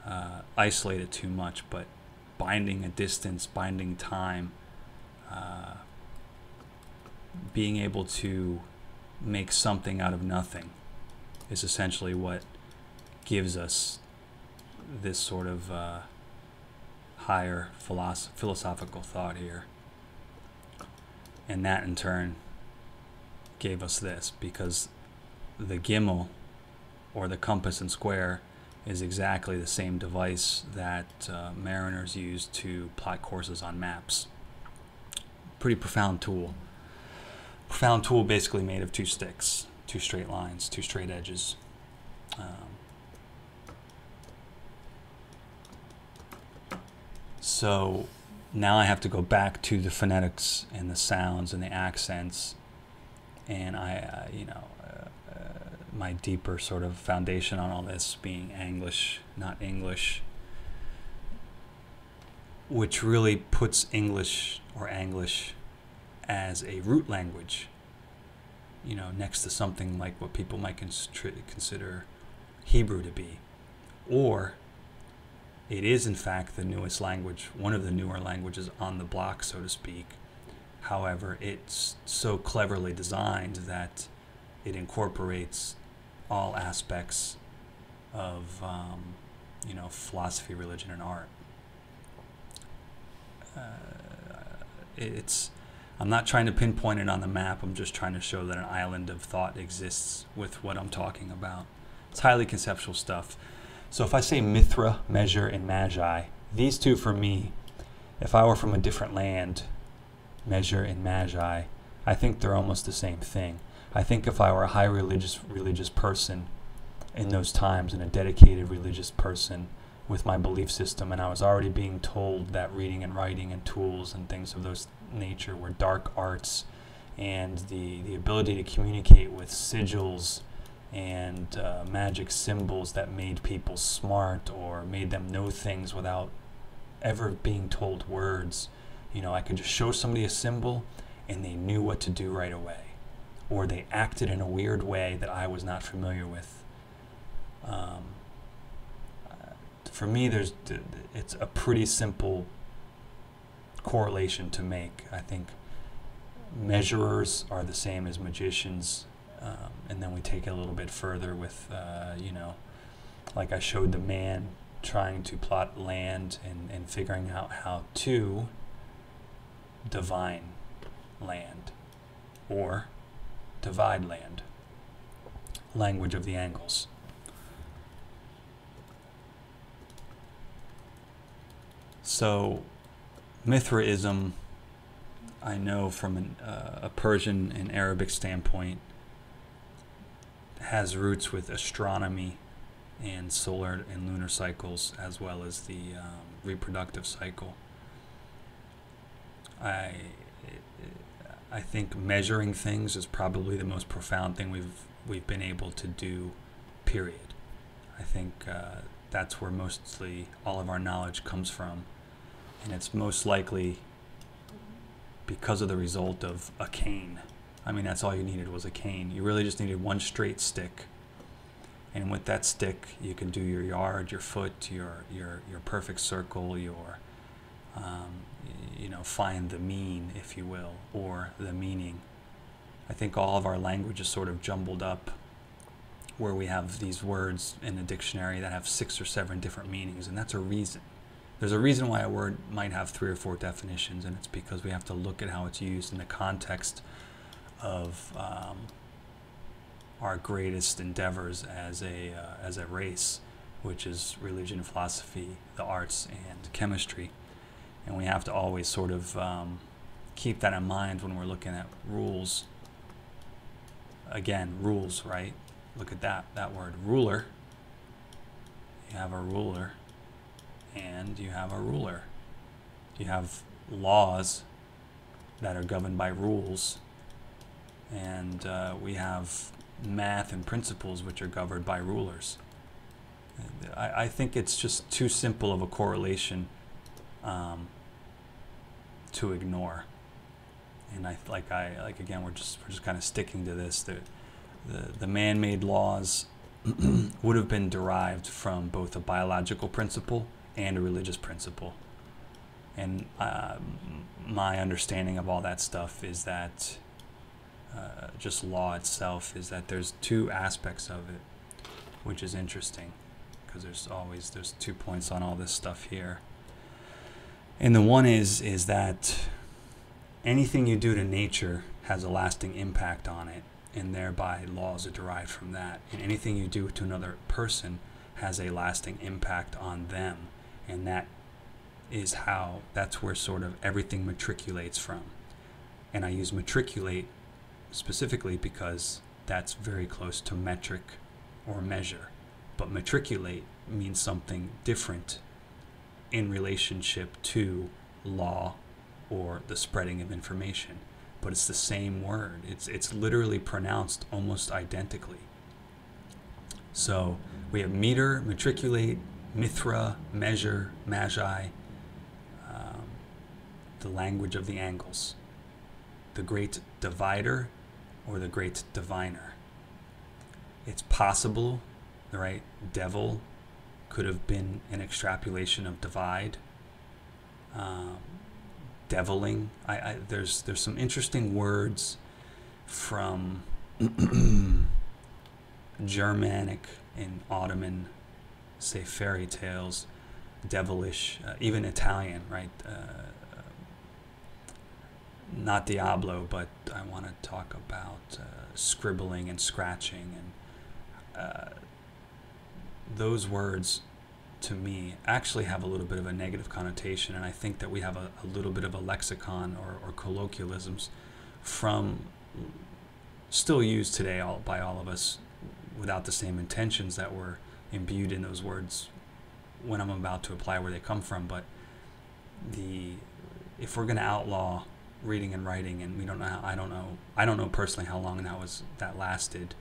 A: uh, isolate it too much, but binding a distance, binding time, uh, being able to make something out of nothing is essentially what gives us this sort of uh, higher philosoph- philosophical thought here. And that in turn gave us this because the gimel or the compass and square is exactly the same device that uh, mariners use to plot courses on maps. Pretty profound tool profound tool basically made of two sticks, two straight lines, two straight edges. Um, so now I have to go back to the phonetics and the sounds and the accents, and I, uh, you know, uh, uh, my deeper sort of foundation on all this being English, not English, which really puts English or English as a root language, you know, next to something like what people might consider Hebrew to be. Or it is, in fact, the newest language, one of the newer languages on the block, so to speak. However, it's so cleverly designed that it incorporates all aspects of, um, you know, philosophy, religion, and art. Uh, it's I'm not trying to pinpoint it on the map. I'm just trying to show that an island of thought exists with what I'm talking about. It's highly conceptual stuff. So if I say Mithra, measure, and Magi, these two for me, if I were from a different land, measure and Magi, I think they're almost the same thing. I think if I were a high religious religious person in those times and a dedicated religious person with my belief system and I was already being told that reading and writing and tools and things of those nature were dark arts and the, the ability to communicate with sigils and uh, magic symbols that made people smart or made them know things without ever being told words. You know, I could just show somebody a symbol and they knew what to do right away. Or they acted in a weird way that I was not familiar with. Um, for me, there's it's a pretty simple correlation to make. I think measurers are the same as magicians, um, and then we take it a little bit further with, uh, you know, like I showed the man trying to plot land and, and figuring out how to divine land or divide land. Language of the angles. So, Mithraism, I know from an, uh, a Persian and Arabic standpoint, has roots with astronomy and solar and lunar cycles, as well as the um, reproductive cycle. I I think measuring things is probably the most profound thing we've we've been able to do. Period. I think uh, that's where mostly all of our knowledge comes from, and it's most likely because of the result of a cane. I mean, that's all you needed was a cane. You really just needed one straight stick, and with that stick, you can do your yard, your foot, your your your perfect circle, your um, you know, find the mean, if you will, or the meaning. I think all of our language is sort of jumbled up where we have these words in a dictionary that have six or seven different meanings, and that's a reason. There's a reason why a word might have three or four definitions, and it's because we have to look at how it's used in the context of um, our greatest endeavors as a, uh, as a race, which is religion, philosophy, the arts, and chemistry and we have to always sort of um, keep that in mind when we're looking at rules. Again, rules, right? Look at that, that word, ruler. You have a ruler, and you have a ruler. You have laws that are governed by rules, and uh, we have math and principles which are governed by rulers. I, I think it's just too simple of a correlation um, to ignore. And I like I like again we're just we're just kind of sticking to this. that the, the man-made laws would have been derived from both a biological principle and a religious principle. And uh, my understanding of all that stuff is that uh, just law itself is that there's two aspects of it, which is interesting because there's always there's two points on all this stuff here. And the one is is that anything you do to nature has a lasting impact on it, and thereby laws are derived from that. And anything you do to another person has a lasting impact on them, and that is how that's where sort of everything matriculates from. And I use matriculate specifically because that's very close to metric or measure. But matriculate means something different in relationship to law or the spreading of information. But it's the same word. It's it's literally pronounced almost identically. So we have meter, matriculate, mithra, measure, magi, um, the language of the angles, the great divider or the great diviner. It's possible, the right? Devil could have been an extrapolation of divide. Um, deviling. I, I, there's there's some interesting words from Germanic and Ottoman, say fairy tales, devilish, uh, even Italian, right? Uh, not Diablo, but I want to talk about uh, scribbling and scratching and uh, those words to me actually have a little bit of a negative connotation, and I think that we have a, a little bit of a lexicon or, or colloquialisms from still used today all, by all of us without the same intentions that were imbued in those words when I'm about to apply where they come from. But the if we're going to outlaw reading and writing, and we don't know, I don't know, I don't know personally how long that was that lasted.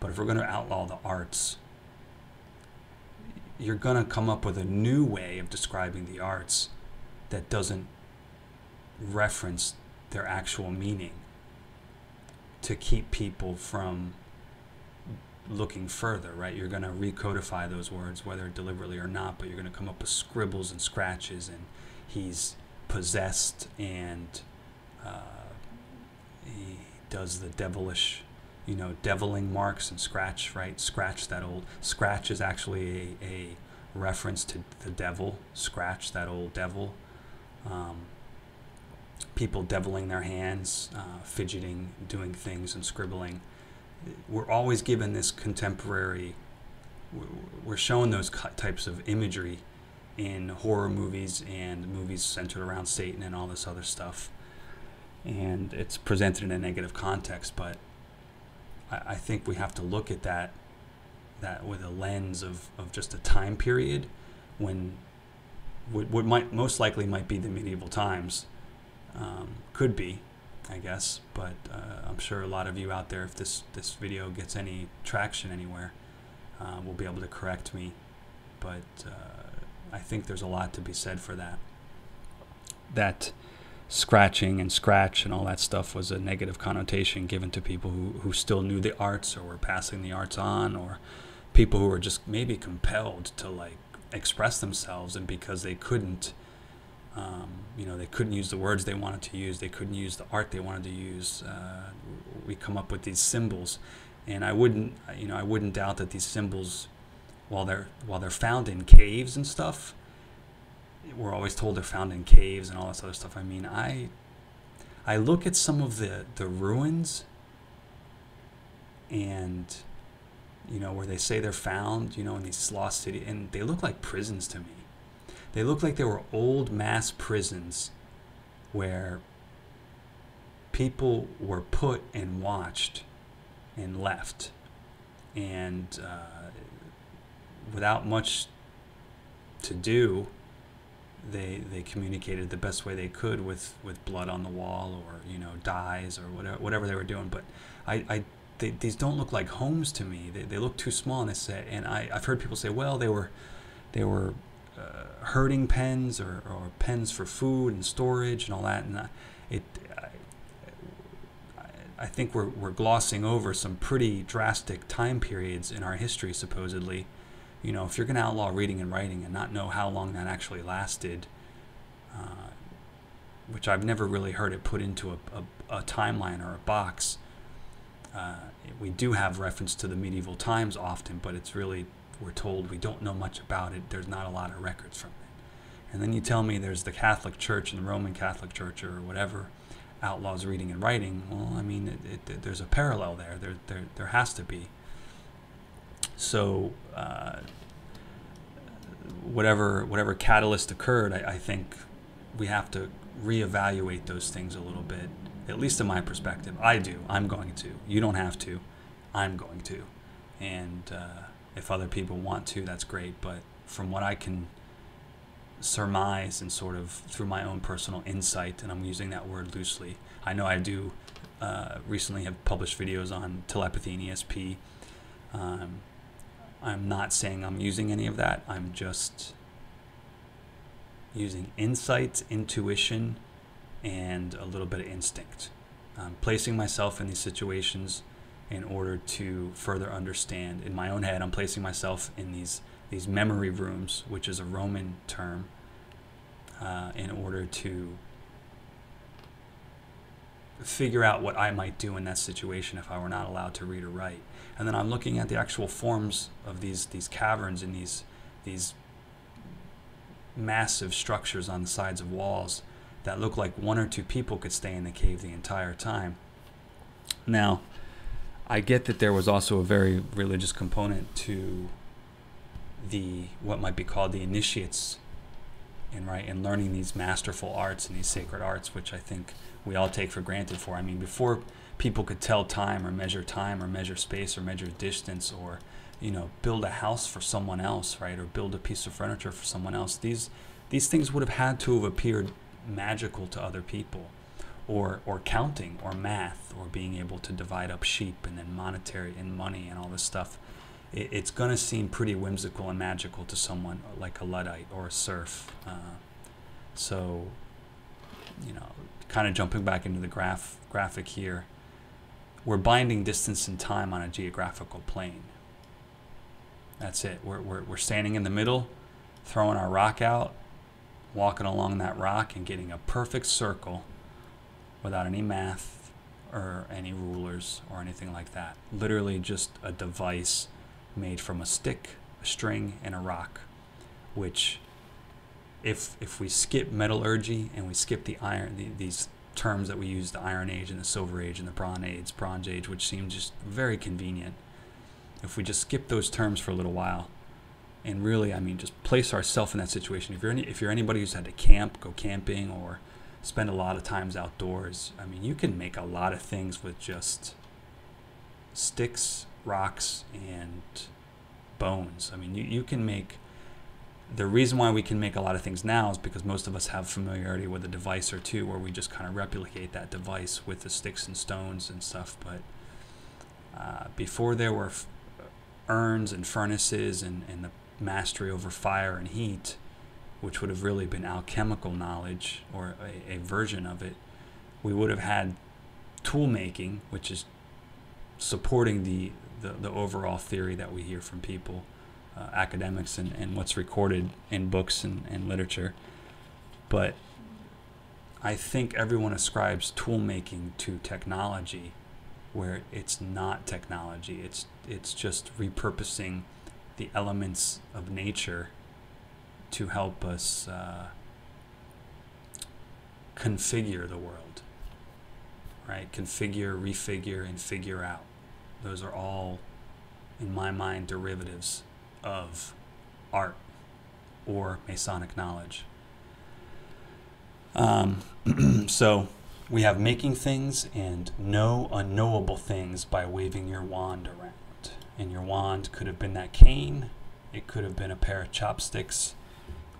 A: But if we're going to outlaw the arts, you're going to come up with a new way of describing the arts that doesn't reference their actual meaning to keep people from looking further, right? You're going to recodify those words, whether deliberately or not, but you're going to come up with scribbles and scratches, and he's possessed, and he does the devilish, you know, deviling marks and scratch, right? Scratch that old. Scratch is actually a, a reference to the devil. Scratch that old devil. Um, people deviling their hands, uh, fidgeting, doing things, and scribbling. We're always given this contemporary, we're shown those types of imagery in horror movies and movies centered around Satan and all this other stuff. And it's presented in a negative context, but I, I think we have to look at that that with a lens of, of just a time period when what, what might most likely might be the medieval times um, could be, I guess, but uh, I'm sure a lot of you out there, if this, this video gets any traction anywhere, uh, will be able to correct me. But uh, I think there's a lot to be said for that. That scratching and scratch and all that stuff was a negative connotation given to people who, who still knew the arts or were passing the arts on or people who were just maybe compelled to like express themselves and because they couldn't um, you know, they couldn't use the words they wanted to use. They couldn't use the art they wanted to use. Uh, we come up with these symbols, and I wouldn't, you know, I wouldn't doubt that these symbols, while they're while they're found in caves and stuff, we're always told they're found in caves and all this other stuff. I mean, I, I look at some of the the ruins, and, you know, where they say they're found, you know, in these lost cities, and they look like prisons to me they look like they were old mass prisons where people were put and watched and left. And uh, without much to do, they they communicated the best way they could with, with blood on the wall or you know dyes or whatever whatever they were doing. But I, I they, these don't look like homes to me. They, they look too small. And they say, and I I've heard people say, well, they were they were uh, herding pens or, or pens for food and storage and all that. And it, I, I think we're, we're glossing over some pretty drastic time periods in our history, supposedly. You know, if you're going to outlaw reading and writing and not know how long that actually lasted, uh, which I've never really heard it put into a, a, a timeline or a box. Uh, we do have reference to the medieval times often, but it's really we're told we don't know much about it. There's not a lot of records from it. And then you tell me there's the Catholic Church and the Roman Catholic Church or whatever outlaws reading and writing. Well, I mean, it, it, there's a parallel there. There, there, there has to be. So, uh, whatever whatever catalyst occurred, I, I think we have to reevaluate those things a little bit. At least in my perspective, I do. I'm going to. You don't have to. I'm going to. And uh, if other people want to, that's great. But from what I can surmise and sort of through my own personal insight, and I'm using that word loosely, I know I do uh, recently have published videos on telepathy and ESP. Um, I'm not saying I'm using any of that. I'm just using insight, intuition, and a little bit of instinct. I'm placing myself in these situations in order to further understand. In my own head, I'm placing myself in these these memory rooms, which is a Roman term, uh, in order to figure out what I might do in that situation if I were not allowed to read or write. And then I'm looking at the actual forms of these these caverns and these these massive structures on the sides of walls that look like one or two people could stay in the cave the entire time. Now, I get that there was also a very religious component to the what might be called the initiates and right and learning these masterful arts and these sacred arts which I think we all take for granted for. I mean, before people could tell time or measure time or measure space or measure distance or you know build a house for someone else, right, or build a piece of furniture for someone else, these these things would have had to have appeared magical to other people or or counting or math or being able to divide up sheep and then monetary and money and all this stuff it's going to seem pretty whimsical and magical to someone like a luddite or a serf uh, so you know kind of jumping back into the graph graphic here we're binding distance and time on a geographical plane that's it we're, we're, we're standing in the middle throwing our rock out walking along that rock and getting a perfect circle without any math or any rulers or anything like that. Literally just a device made from a stick, a string, and a rock, which if if we skip metallurgy and we skip the iron the, these terms that we use the iron age and the silver age and the bronze age bronze age which seem just very convenient if we just skip those terms for a little while and really, I mean, just place ourselves in that situation. If you're any, if you're anybody who's had to camp, go camping, or spend a lot of times outdoors, I mean, you can make a lot of things with just sticks, rocks, and bones. I mean, you, you can make. The reason why we can make a lot of things now is because most of us have familiarity with a device or two where we just kind of replicate that device with the sticks and stones and stuff. But uh, before there were f- urns and furnaces and, and the mastery over fire and heat, which would have really been alchemical knowledge or a, a version of it, we would have had tool making, which is supporting the, the, the overall theory that we hear from people, uh, academics, and, and what's recorded in books and, and literature. But I think everyone ascribes tool making to technology where it's not technology, it's, it's just repurposing the elements of nature to help us uh, configure the world, right? Configure, refigure, and figure out. Those are all, in my mind, derivatives of art or Masonic knowledge. Um, so we have making things and know unknowable things by waving your wand around and your wand could have been that cane, it could have been a pair of chopsticks,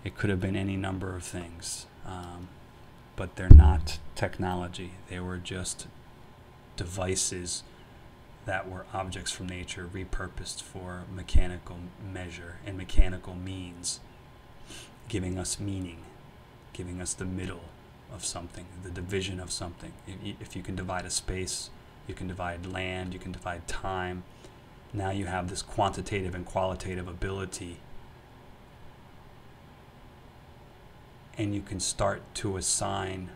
A: it could have been any number of things. Um, but they're not technology, they were just devices that were objects from nature repurposed for mechanical measure and mechanical means, giving us meaning, giving us the middle of something, the division of something. If you can divide a space, you can divide land, you can divide time, now you have this quantitative and qualitative ability. And you can start to assign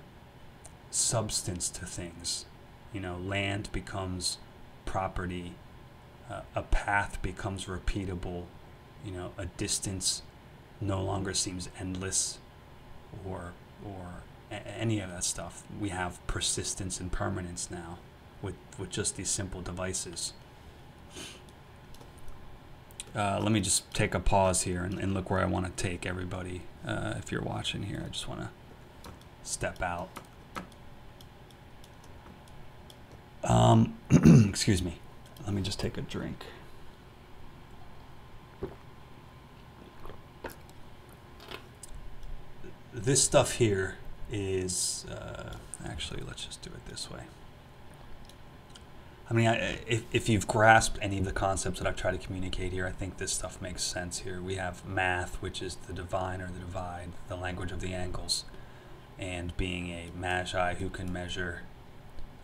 A: substance to things. You know land becomes property uh, a path becomes repeatable you know a distance no longer seems endless or or a- any of that stuff we have persistence and permanence now with with just these simple devices uh, let me just take a pause here and, and look where I want to take everybody. Uh, if you're watching here, I just want to step out. Um, excuse me. Let me just take a drink. This stuff here is uh, actually, let's just do it this way. I mean, I, if, if you've grasped any of the concepts that I've tried to communicate here, I think this stuff makes sense here. We have math, which is the divine or the divide, the language of the angles, and being a magi who can measure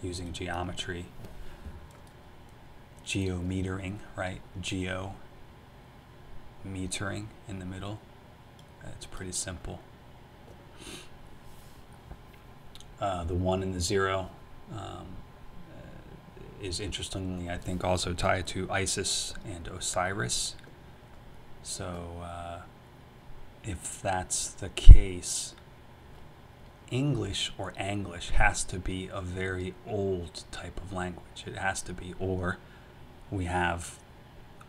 A: using geometry, geometering, right? Geo metering in the middle. It's pretty simple. Uh, the one and the zero. Um, is interestingly, I think, also tied to Isis and Osiris. So, uh, if that's the case, English or Anglish has to be a very old type of language. It has to be, or we have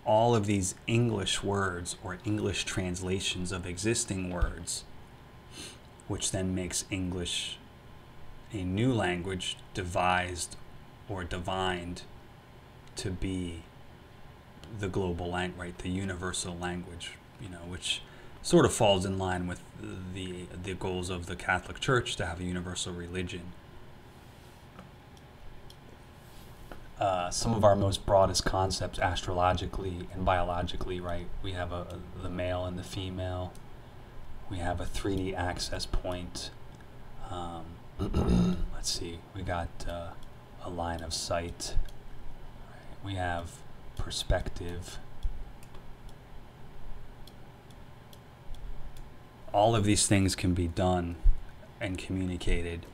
A: all of these English words or English translations of existing words, which then makes English a new language devised or divined to be the global language, right? The universal language, you know, which sort of falls in line with the the goals of the Catholic Church to have a universal religion. Uh, some of our most broadest concepts astrologically and biologically, right? We have a, a, the male and the female. We have a 3D access point. Um, let's see, we got uh, a line of sight. We have perspective. All of these things can be done and communicated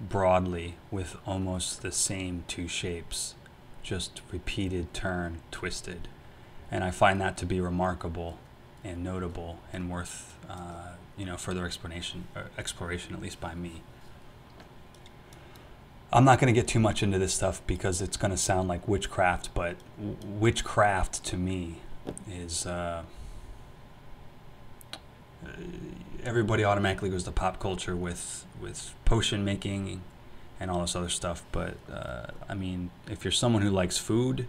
A: broadly with almost the same two shapes, just repeated, turn, twisted. And I find that to be remarkable and notable and worth, uh, you know, further explanation, exploration, at least by me. I'm not going to get too much into this stuff because it's going to sound like witchcraft, but witchcraft to me is uh, everybody automatically goes to pop culture with with potion making and all this other stuff. But uh, I mean, if you're someone who likes food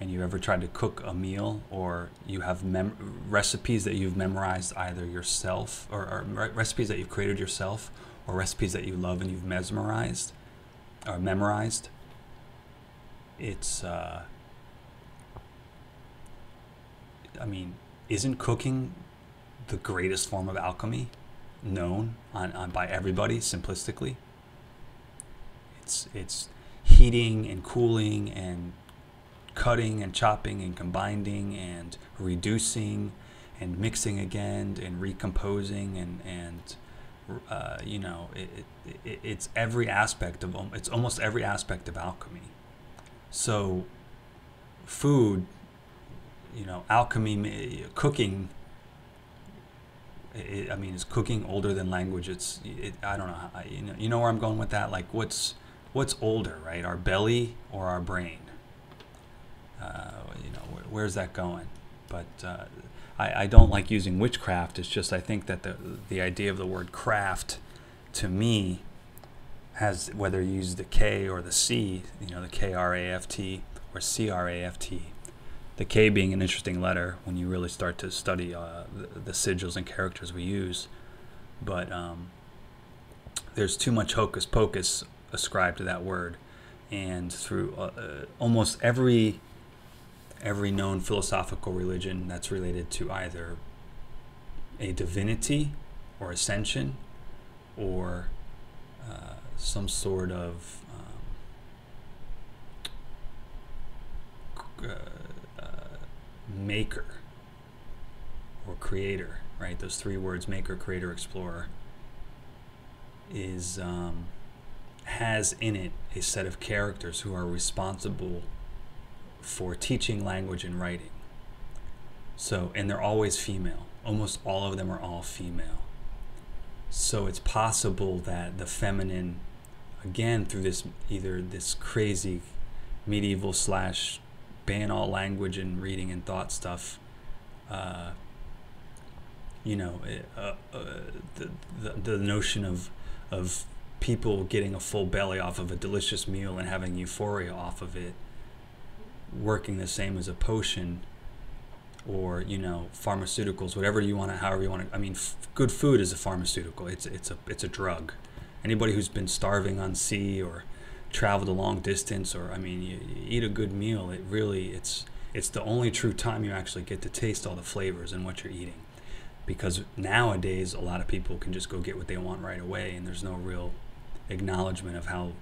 A: and you've ever tried to cook a meal or you have mem- recipes that you've memorized either yourself or, or recipes that you've created yourself or recipes that you love and you've mesmerized or memorized. It's, uh, I mean, isn't cooking the greatest form of alchemy known on, on by everybody simplistically? It's, it's heating and cooling and cutting and chopping and combining and reducing and mixing again and recomposing and, and uh, you know, it, it, it's every aspect of it's almost every aspect of alchemy. So, food, you know, alchemy, cooking. It, I mean, is cooking older than language? It's it, I don't know. How, you know, you know where I'm going with that. Like, what's what's older, right? Our belly or our brain? Uh, you know, where, where's that going? But uh, I, I don't like using witchcraft. It's just I think that the the idea of the word craft, to me, has whether you use the K or the C, you know, the K R A F T or C R A F T. The K being an interesting letter when you really start to study uh, the, the, sigils and characters we use, but um, there's too much hocus pocus ascribed to that word, and through uh, uh almost every every known philosophical religion that's related to either a divinity or ascension or uh, some sort of um, uh, maker or creator, right? Those three words maker, creator, explorer is um, has in it a set of characters who are responsible for teaching language and writing. So, and they're always female. Almost all of them are all female. So it's possible that the feminine, again, through this either this crazy medieval slash ban all language and reading and thought stuff, uh, you know, uh, uh, the, the, the notion of, of people getting a full belly off of a delicious meal and having euphoria off of it working the same as a potion or you know pharmaceuticals whatever you want to however you want to i mean f- good food is a pharmaceutical. It's it's a it's a drug. Anybody who's been starving on sea or traveled a long distance or i mean you, you eat a good meal it really it's it's the only true time you actually get to taste all the flavors and what you're eating. Because nowadays a lot of people can just go get what they want right away and there's no real acknowledgement of how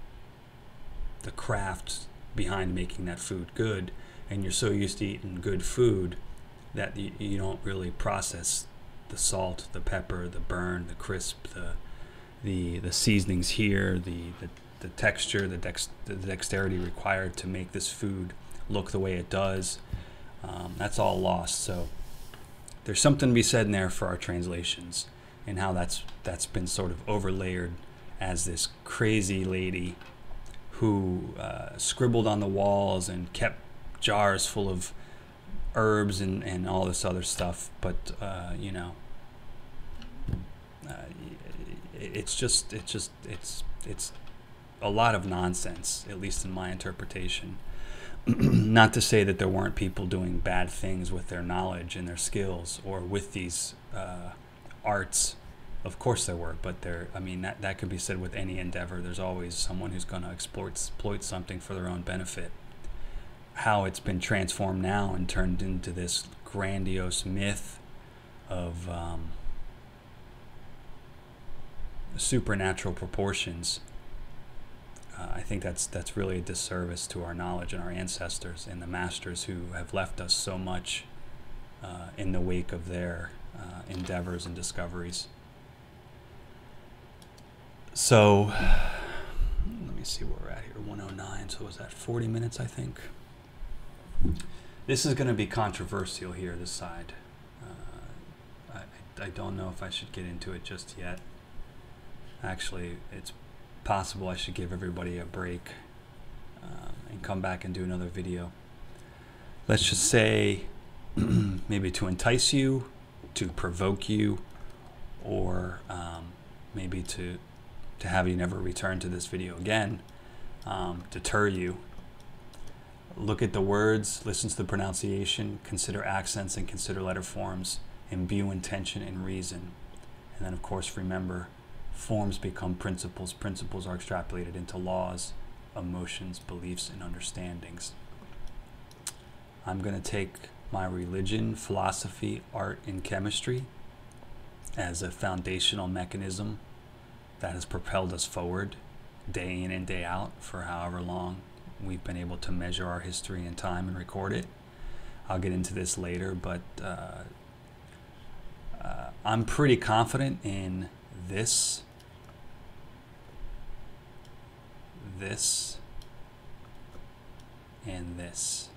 A: the craft behind making that food good. And you're so used to eating good food that you, you don't really process the salt the pepper the burn the crisp the the the seasonings here the the, the texture the, dex, the dexterity required to make this food look the way it does um, that's all lost so there's something to be said in there for our translations and how that's that's been sort of overlayered as this crazy lady who uh, scribbled on the walls and kept jars full of herbs and, and all this other stuff. But uh, you know, uh, it's just it's just it's it's a lot of nonsense, at least in my interpretation. Not to say that there weren't people doing bad things with their knowledge and their skills or with these uh, arts. Of course there were, but there. I mean, that, that could be said with any endeavor. There's always someone who's going to exploit exploit something for their own benefit. How it's been transformed now and turned into this grandiose myth of um, supernatural proportions uh, I think that's that's really a disservice to our knowledge and our ancestors and the masters who have left us so much uh, in the wake of their uh, endeavors and discoveries. So, let me see where we're at here. 109. So was that 40 minutes? I think. This is going to be controversial here. This side. Uh, I I don't know if I should get into it just yet. Actually, it's possible, I should give everybody a break um, and come back and do another video. Let's just say maybe to entice you, to provoke you, or um, maybe to to have you never return to this video again, um, deter you. Look at the words, listen to the pronunciation, consider accents and consider letter forms, imbue intention and reason. And then, of course, remember Forms become principles. Principles are extrapolated into laws, emotions, beliefs, and understandings. I'm going to take my religion, philosophy, art, and chemistry as a foundational mechanism that has propelled us forward day in and day out for however long we've been able to measure our history and time and record it. I'll get into this later, but uh, uh, I'm pretty confident in this this and this.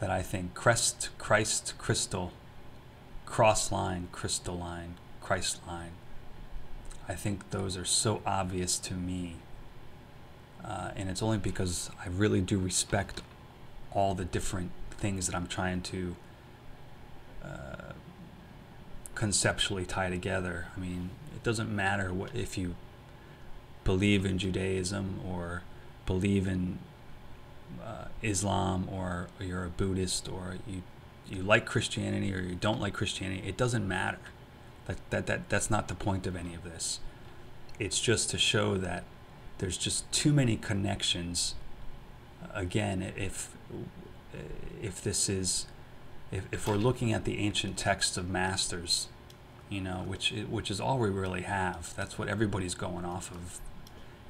A: That I think crest, Christ, crystal, cross line, crystalline, Christ line. I think those are so obvious to me. Uh, and it's only because I really do respect all the different things that I'm trying to uh, conceptually tie together. I mean, it doesn't matter what if you believe in Judaism or believe in uh, Islam or, you're a Buddhist or you you like Christianity or you don't like Christianity, it doesn't matter. That, that, that that's not the point of any of this. It's just to show that there's just too many connections. Again, if if this is if, if we're looking at the ancient texts of masters, you know, which which is all we really have. That's what everybody's going off of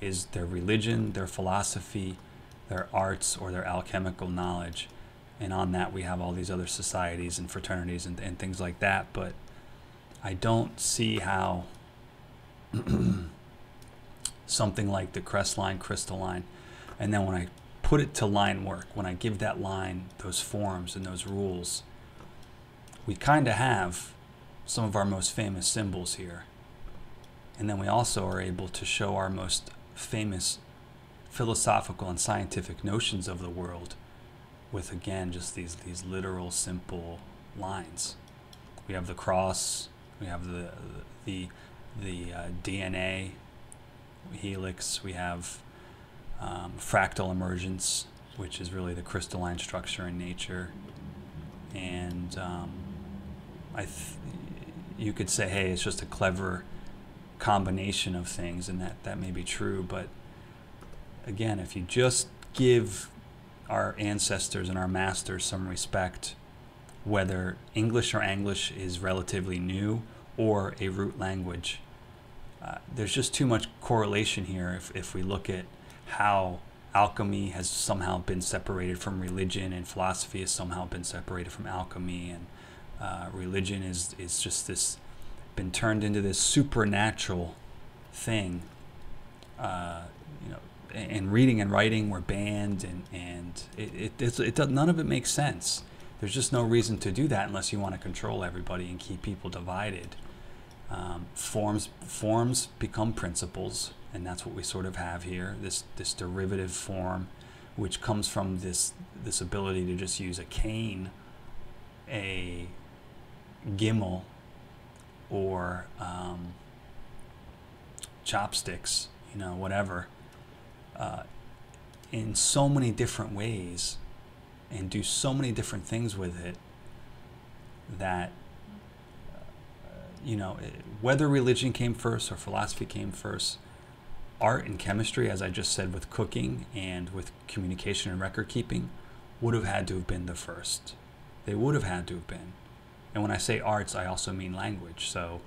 A: is their religion, their philosophy, their arts, or their alchemical knowledge. And on that, we have all these other societies and fraternities and, and things like that. But I don't see how something like the crest line, crystal line, and then when I put it to line work, when I give that line those forms and those rules, we kind of have some of our most famous symbols here. And then we also are able to show our most famous philosophical and scientific notions of the world with again just these these literal simple lines. We have the cross, we have the the the uh, DNA helix, we have um, fractal emergence, which is really the crystalline structure in nature, and um, I you could say, hey, it's just a clever combination of things, and that, that may be true. But again, if you just give our ancestors and our masters some respect, whether English or Anglish is relatively new or a root language, uh, there's just too much correlation here if, if we look at how alchemy has somehow been separated from religion and philosophy has somehow been separated from alchemy and uh, religion is, is just this been turned into this supernatural thing. Uh, you know, and reading and writing were banned, and and it it, it does, none of it makes sense. There's just no reason to do that unless you want to control everybody and keep people divided. Um, forms forms become principles, and that's what we sort of have here. This this derivative form, which comes from this this ability to just use a cane, a gimel, or um, chopsticks, you know, whatever, uh, in so many different ways and do so many different things with it that, uh, you know, whether religion came first or philosophy came first, art and chemistry, as I just said with cooking and with communication and record keeping, would have had to have been the first. They would have had to have been. And when I say arts, I also mean language. So,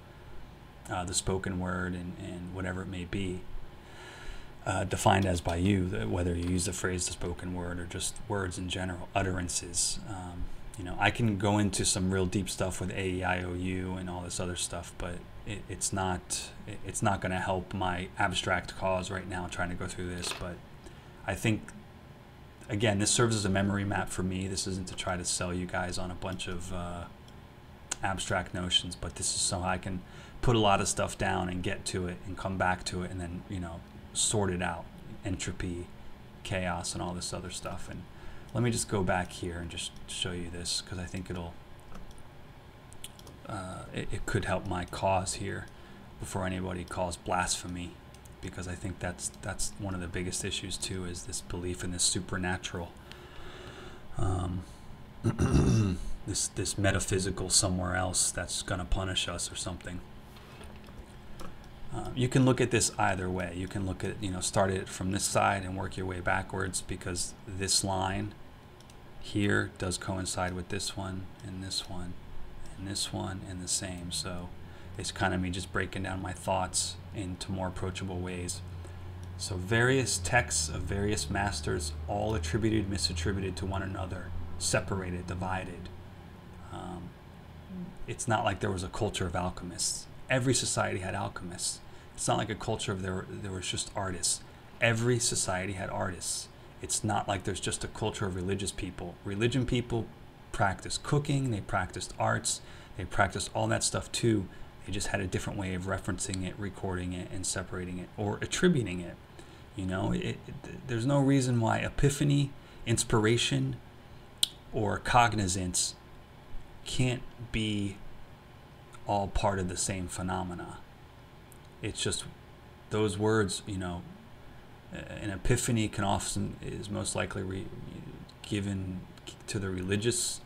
A: uh, the spoken word and, and whatever it may be, uh, defined as by you, whether you use the phrase the spoken word or just words in general, utterances. Um, you know, I can go into some real deep stuff with A, E, I, O, U, and all this other stuff, but it, it's not it's not going to help my abstract cause right now trying to go through this. But I think again, this serves as a memory map for me. This isn't to try to sell you guys on a bunch of uh, abstract notions, but this is so I can put a lot of stuff down and get to it and come back to it and then, you know, sort it out. Entropy, chaos, and all this other stuff. And let me just go back here and just show you this because I think it'll, uh, it, it could help my cause here before anybody calls blasphemy because I think that's that's one of the biggest issues too is this belief in this supernatural um, this this metaphysical somewhere else that's going to punish us or something um, you can look at this either way. You can look at, you know, start it from this side and work your way backwards because this line here does coincide with this one and this one and this one and the same. So it's kind of me just breaking down my thoughts into more approachable ways. So various texts of various masters, all attributed, misattributed to one another, separated, divided. It's not like there was a culture of alchemists every society had alchemists. It's not like a culture of there there was just artists. Every society had artists. It's not like there's just a culture of religious people. Religion people practiced cooking, they practiced arts, they practiced all that stuff too. They just had a different way of referencing it, recording it, and separating it or attributing it. You know, it, it, there's no reason why epiphany, inspiration, or cognizance can't be all part of the same phenomena. It's just those words, you know, an epiphany can often is most likely re, given to the religious.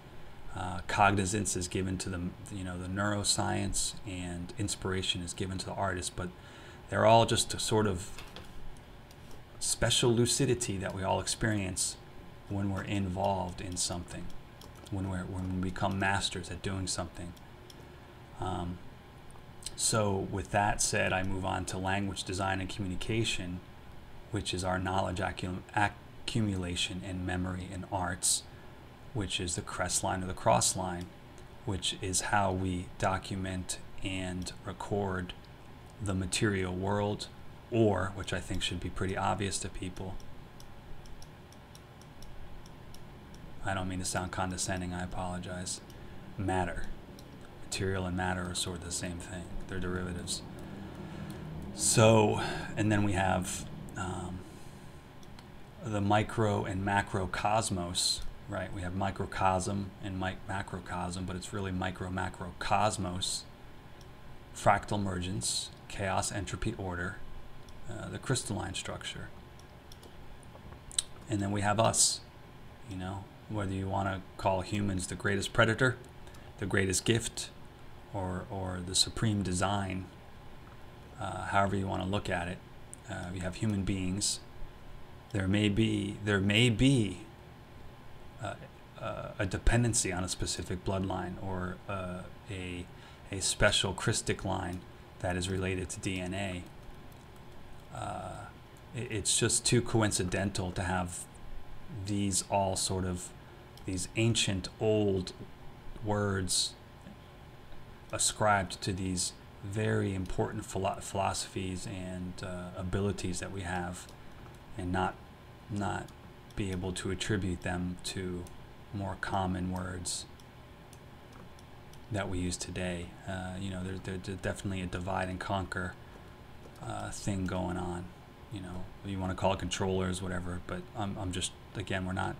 A: Uh, cognizance is given to the you know the neuroscience, and inspiration is given to the artist. But they're all just a sort of special lucidity that we all experience when we're involved in something, when we're when we become masters at doing something. Um, so, with that said, I move on to language design and communication, which is our knowledge accum- accumulation and memory in arts, which is the crest line or the cross line, which is how we document and record the material world, or, which I think should be pretty obvious to people, I don't mean to sound condescending, I apologize, matter material and matter are sort of the same thing. They're derivatives. So, and then we have um, the micro and macrocosmos, right? We have microcosm and macrocosm, but it's really micro macrocosmos, fractal emergence, chaos, entropy, order, uh, the crystalline structure. And then we have us, you know, whether you want to call humans the greatest predator, the greatest gift, or, or the supreme design, uh, however you want to look at it. Uh, you have human beings. There may be there may be uh, uh a dependency on a specific bloodline or uh, a a special Christic line that is related to DNA. It, it's just too coincidental to have these all sort of these ancient old words ascribed to these very important philo- philosophies and uh, abilities that we have, and not not be able to attribute them to more common words that we use today. Uh, you know, there's, there's definitely a divide and conquer uh, thing going on. You know, you want to call it controllers, whatever. But I'm, I'm just again, we're not.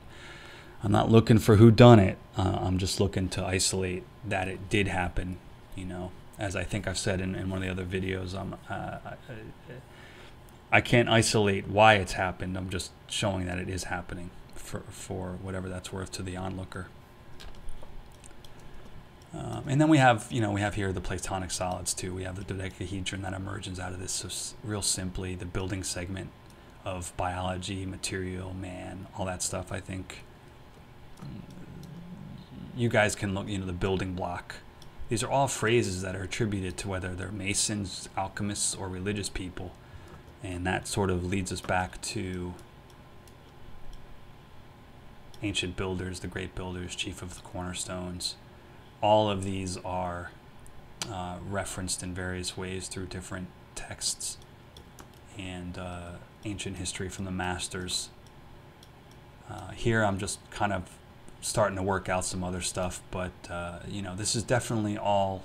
A: I'm not looking for who done it. Uh, I'm just looking to isolate that it did happen. You know, as I think I've said in, in one of the other videos, I'm. Uh, I, I can't isolate why it's happened. I'm just showing that it is happening for for whatever that's worth to the onlooker. Um, and then we have, you know, we have here the Platonic solids too. We have the dodecahedron that emerges out of this. So real simply, the building segment of biology, material, man, all that stuff. I think you guys can look, you know, the building block. These are all phrases that are attributed to whether they're masons, alchemists, or religious people. And that sort of leads us back to ancient builders, the great builders, chief of the cornerstones all of these are uh, referenced in various ways through different texts and uh, ancient history from the masters. Uh, here I'm just kind of starting to work out some other stuff, but uh, you know this is definitely all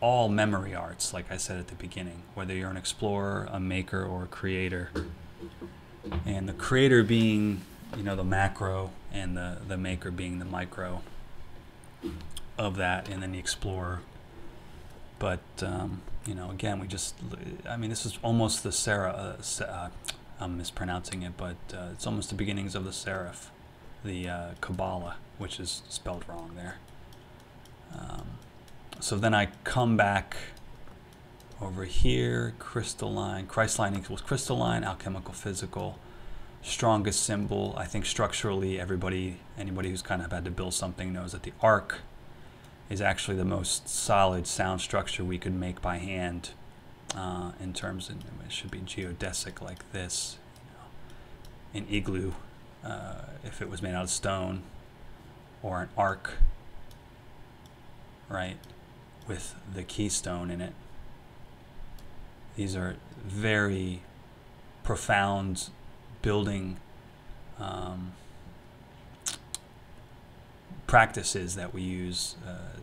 A: all memory arts, like I said at the beginning. Whether you're an explorer, a maker, or a creator, and the creator being you know the macro, and the the maker being the micro of that and then the Explorer. But um, you know, again, we just, I mean, this is almost the Sarah. Uh, uh, I'm mispronouncing it, but uh, it's almost the beginnings of the Seraph, the uh, Kabbalah, which is spelled wrong there. Um, so then I come back over here, crystalline, Christline equals crystalline, alchemical, physical strongest symbol. I think structurally, everybody, anybody who's kind of had to build something knows that the arc is actually the most solid sound structure we could make by hand uh, in terms of it should be geodesic like this you know, an igloo uh, if it was made out of stone or an arc right with the keystone in it these are very profound building um, practices that we use, uh,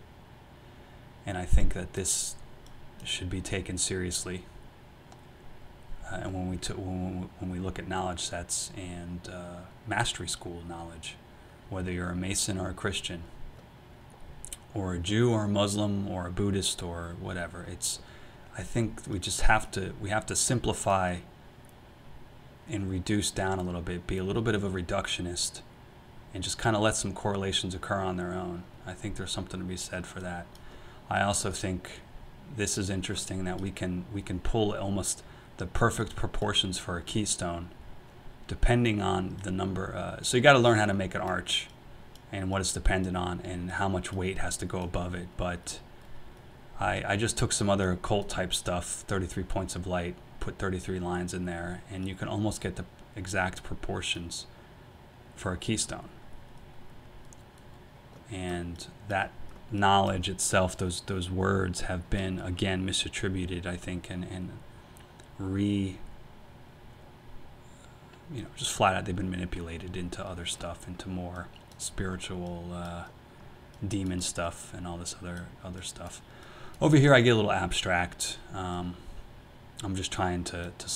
A: and I think that this should be taken seriously. Uh, and when we when we look at knowledge sets and uh, mastery school knowledge, whether you're a Mason or a Christian, or a Jew or a Muslim or a Buddhist or whatever, it's I think we just have to we have to simplify and reduce down a little bit, be a little bit of a reductionist and just kind of let some correlations occur on their own. I think there's something to be said for that. I also think this is interesting that we can we can pull almost the perfect proportions for a keystone, depending on the number. Uh, so you got to learn how to make an arch, and what it's dependent on, and how much weight has to go above it. But I I just took some other occult type stuff, 33 points of light, put 33 lines in there, and you can almost get the exact proportions for a keystone and that knowledge itself, those those words have been again misattributed, I think, and and re you know just flat out they've been manipulated into other stuff, into more spiritual uh, demon stuff and all this other other stuff. Over here, I get a little abstract. Um, I'm just trying to to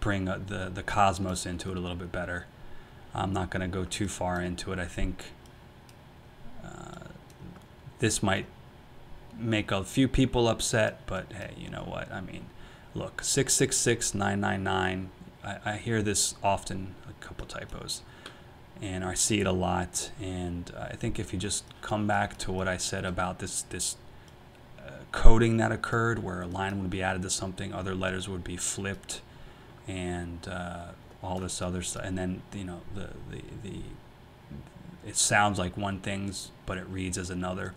A: bring uh, the the cosmos into it a little bit better. I'm not going to go too far into it. I think uh, this might make a few people upset, but hey, you know what? I mean, look, 666 999. I, I hear this often, a couple typos, and I see it a lot. And I think if you just come back to what I said about this, this uh, coding that occurred, where a line would be added to something, other letters would be flipped, and uh, all this other stuff, and then you know the the the it sounds like one thing's, but it reads as another.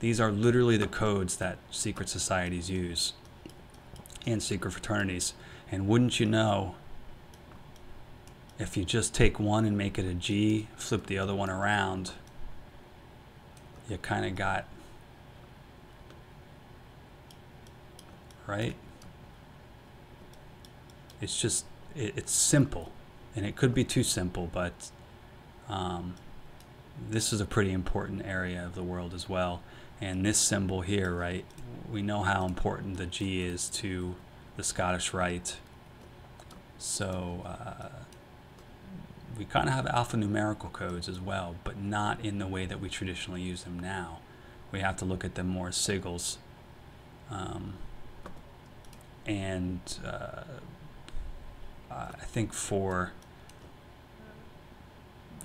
A: These are literally the codes that secret societies use and secret fraternities. And wouldn't you know, if you just take one and make it a G, flip the other one around, you kind of got, right? It's just, it, it's simple. And it could be too simple, but um, this is a pretty important area of the world as well And this symbol here, right? We know how important the G is to the Scottish Rite. So uh, we kind of have alphanumerical codes as well, but not in the way that we traditionally use them now. We have to look at them more as sigils. Um, and uh, I think for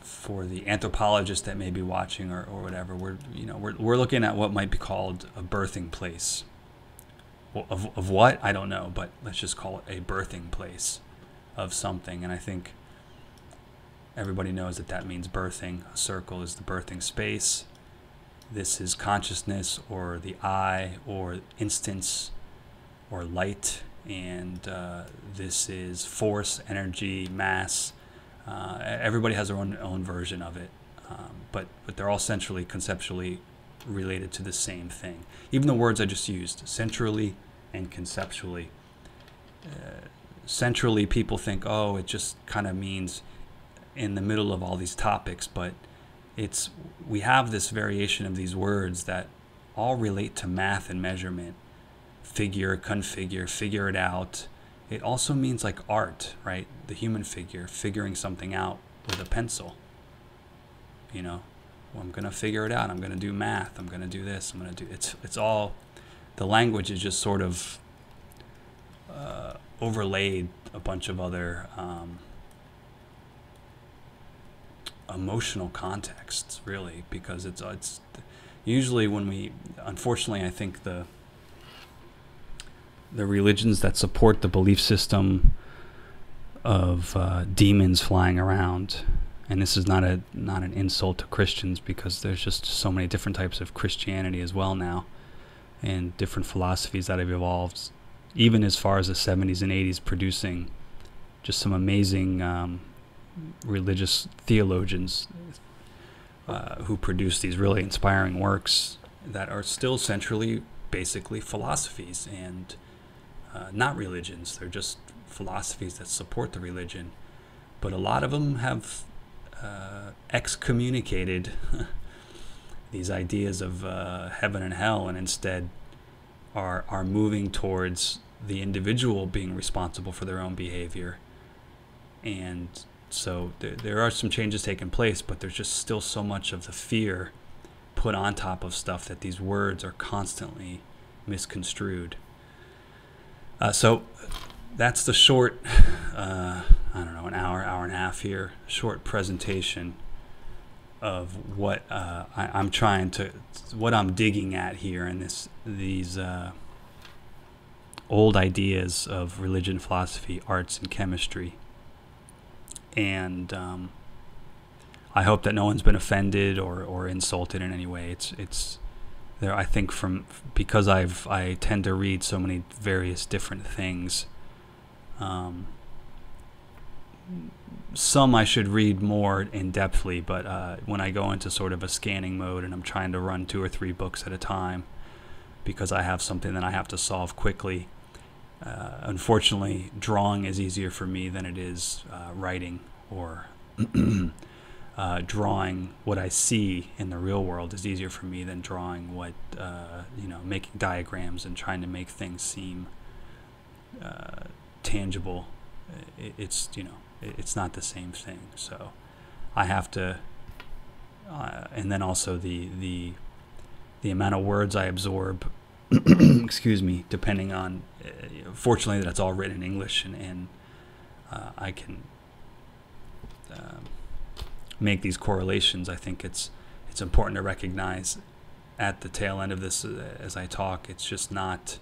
A: for the anthropologist that may be watching or, or whatever, we're you know we're, we're looking at what might be called a birthing place. Of, of what I don't know, but let's just call it a birthing place of something. And I think everybody knows that that means birthing. A circle is the birthing space. This is consciousness or the eye or instance or light. And uh, this is force, energy, mass. Uh, everybody has their own, own version of it. Um, but, but they're all centrally, conceptually related to the same thing. Even the words I just used, centrally and conceptually. Uh, centrally, people think, oh, it just kind of means in the middle of all these topics, but it's we have this variation of these words that all relate to math and measurement. Figure configure figure it out. It also means like art right? The human figure figuring something out with a pencil. You know well, i'm to figure it out. I'm to do math. I'm to do this. I'm to do it's it's all the language is just sort of uh, overlaid a bunch of other um, emotional contexts, really, because it's it's usually when we, unfortunately, I think the the religions that support the belief system of uh, demons flying around, and this is not a not an insult to Christians because there's just so many different types of Christianity as well now, and different philosophies that have evolved, even as far as the 70s and 80s, producing just some amazing um, religious theologians uh, who produce these really inspiring works that are still centrally, basically, philosophies and uh, not religions. They're just philosophies that support the religion. But a lot of them have uh, excommunicated these ideas of uh, heaven and hell and instead are, are moving towards the individual being responsible for their own behavior and so there, there are some changes taking place, but there's just still so much of the fear put on top of stuff that these words are constantly misconstrued. Uh, so that's the short, uh, I don't know, an hour, hour and a half here, short presentation of what uh, I, am trying to, what I'm digging at here in this, these uh, old ideas of religion, philosophy, arts, and chemistry and um, I hope that no one's been offended or, or insulted in any way. It's it's there. I think from because I've I tend to read so many various different things. Um, some I should read more in depthly, but uh, when I go into sort of a scanning mode and I'm trying to run two or three books at a time because I have something that I have to solve quickly, uh, unfortunately, drawing is easier for me than it is uh, writing or uh, drawing what I see in the real world is easier for me than drawing what uh, you know, making diagrams and trying to make things seem uh, tangible. It, it's you know, it, it's not the same thing. So I have to, uh, and then also the the the amount of words I absorb excuse me, depending on, uh, fortunately, that's all written in English and, and uh, I can uh, make these correlations. I think it's it's important to recognize at the tail end of this uh, as I talk. It's just not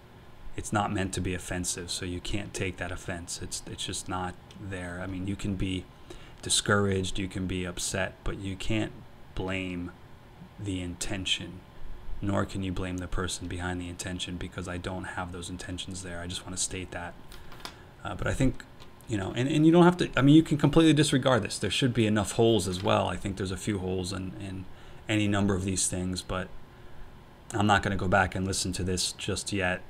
A: it's not meant to be offensive, so you can't take that offense. It's it's just not there. I mean, you can be discouraged, you can be upset, but you can't blame the intention nor can you blame the person behind the intention because I don't have those intentions there. I just want to state that. Uh, but I think, you know, and, and you don't have to, I mean, you can completely disregard this. There should be enough holes as well. I think there's a few holes in, in any number of these things, but I'm not going to go back and listen to this just yet.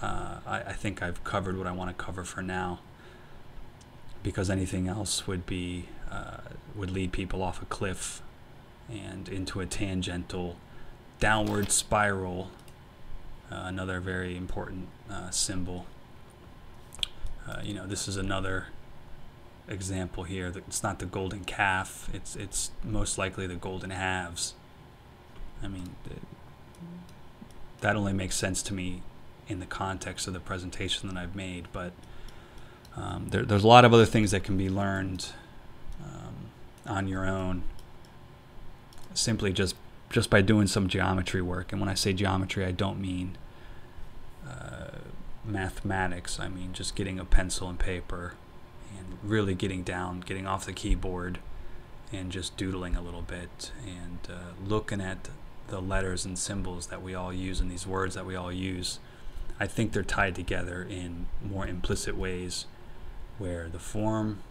A: Uh, I, I think I've covered what I want to cover for now because anything else would be, uh, would lead people off a cliff and into a tangential downward spiral, uh, another very important uh, symbol. Uh, you know, this is another example here. It's not the golden calf. It's it's most likely the golden halves. I mean, that only makes sense to me in the context of the presentation that I've made. But um, there, there's a lot of other things that can be learned um, on your own, simply just just by doing some geometry work. And when I say geometry, I don't mean uh, mathematics. I mean just getting a pencil and paper and really getting down, getting off the keyboard, and just doodling a little bit and uh, looking at the letters and symbols that we all use and these words that we all use. I think they're tied together in more implicit ways where the form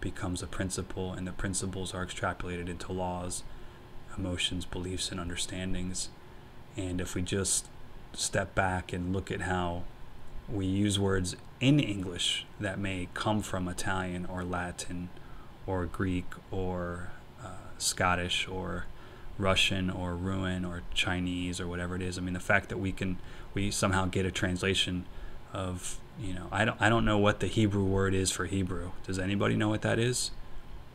A: becomes a principle and the principles are extrapolated into laws, emotions, beliefs, and understandings. And if we just step back and look at how we use words in English that may come from Italian or Latin or Greek or uh, Scottish or Russian or Ruin or Chinese or whatever it is. I mean, the fact that we can we somehow get a translation of you know I don't I don't know what the Hebrew word is for Hebrew. Does anybody know what that is?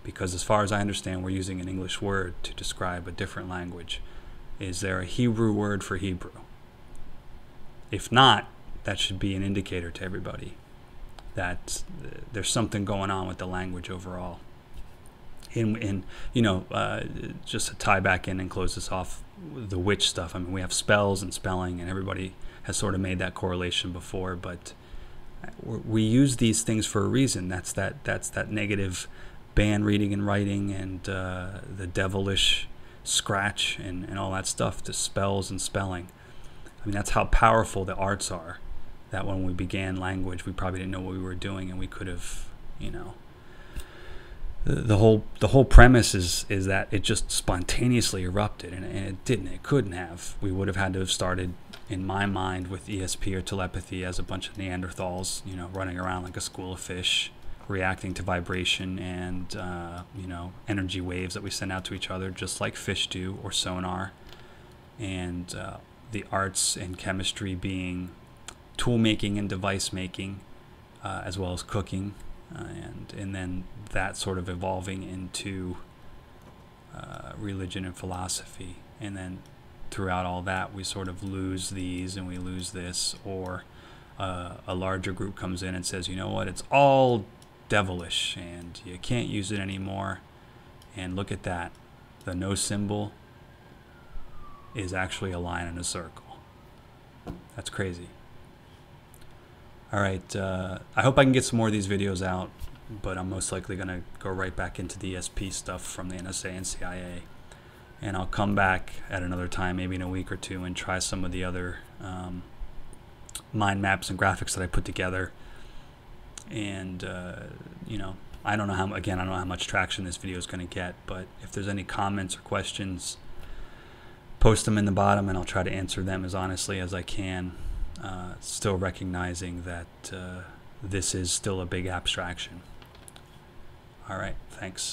A: Because as far as I understand, we're using an English word to describe a different language. Is there a Hebrew word for Hebrew? If not, that should be an indicator to everybody that there's something going on with the language overall. In, in you know, uh, just to tie back in and close this off, the witch stuff. I mean, we have spells and spelling, and everybody has sort of made that correlation before. But we use these things for a reason. That's that. That's that negative ban reading and writing, and uh, the devilish scratch and, and all that stuff. The spells and spelling. I mean, that's how powerful the arts are that when we began language, we probably didn't know what we were doing, and we could have, you know, the, the whole the whole premise is is that it just spontaneously erupted, and, and it didn't. It couldn't have. We would have had to have started, in my mind, with ESP or telepathy as a bunch of Neanderthals, you know, running around like a school of fish, reacting to vibration and uh, you know energy waves that we send out to each other, just like fish do or sonar, and uh, the arts and chemistry being tool making and device making, uh, as well as cooking, uh, and and then that sort of evolving into uh, religion and philosophy, and then throughout all that we sort of lose these and we lose this, or uh, a larger group comes in and says, you know what, it's all devilish and you can't use it anymore, and look at that, the no symbol is actually a line in a circle. That's crazy. All right, uh, I hope I can get some more of these videos out, but I'm most likely going to go right back into the ESP stuff from the NSA and CIA. And I'll come back at another time, maybe in a week or two, and try some of the other um, mind maps and graphics that I put together. And, uh, you know, I don't know how, again, I don't know how much traction this video is going to get, but if there's any comments or questions, post them in the bottom and I'll try to answer them as honestly as I can uh, still recognizing that uh, this is still a big abstraction. All right, thanks.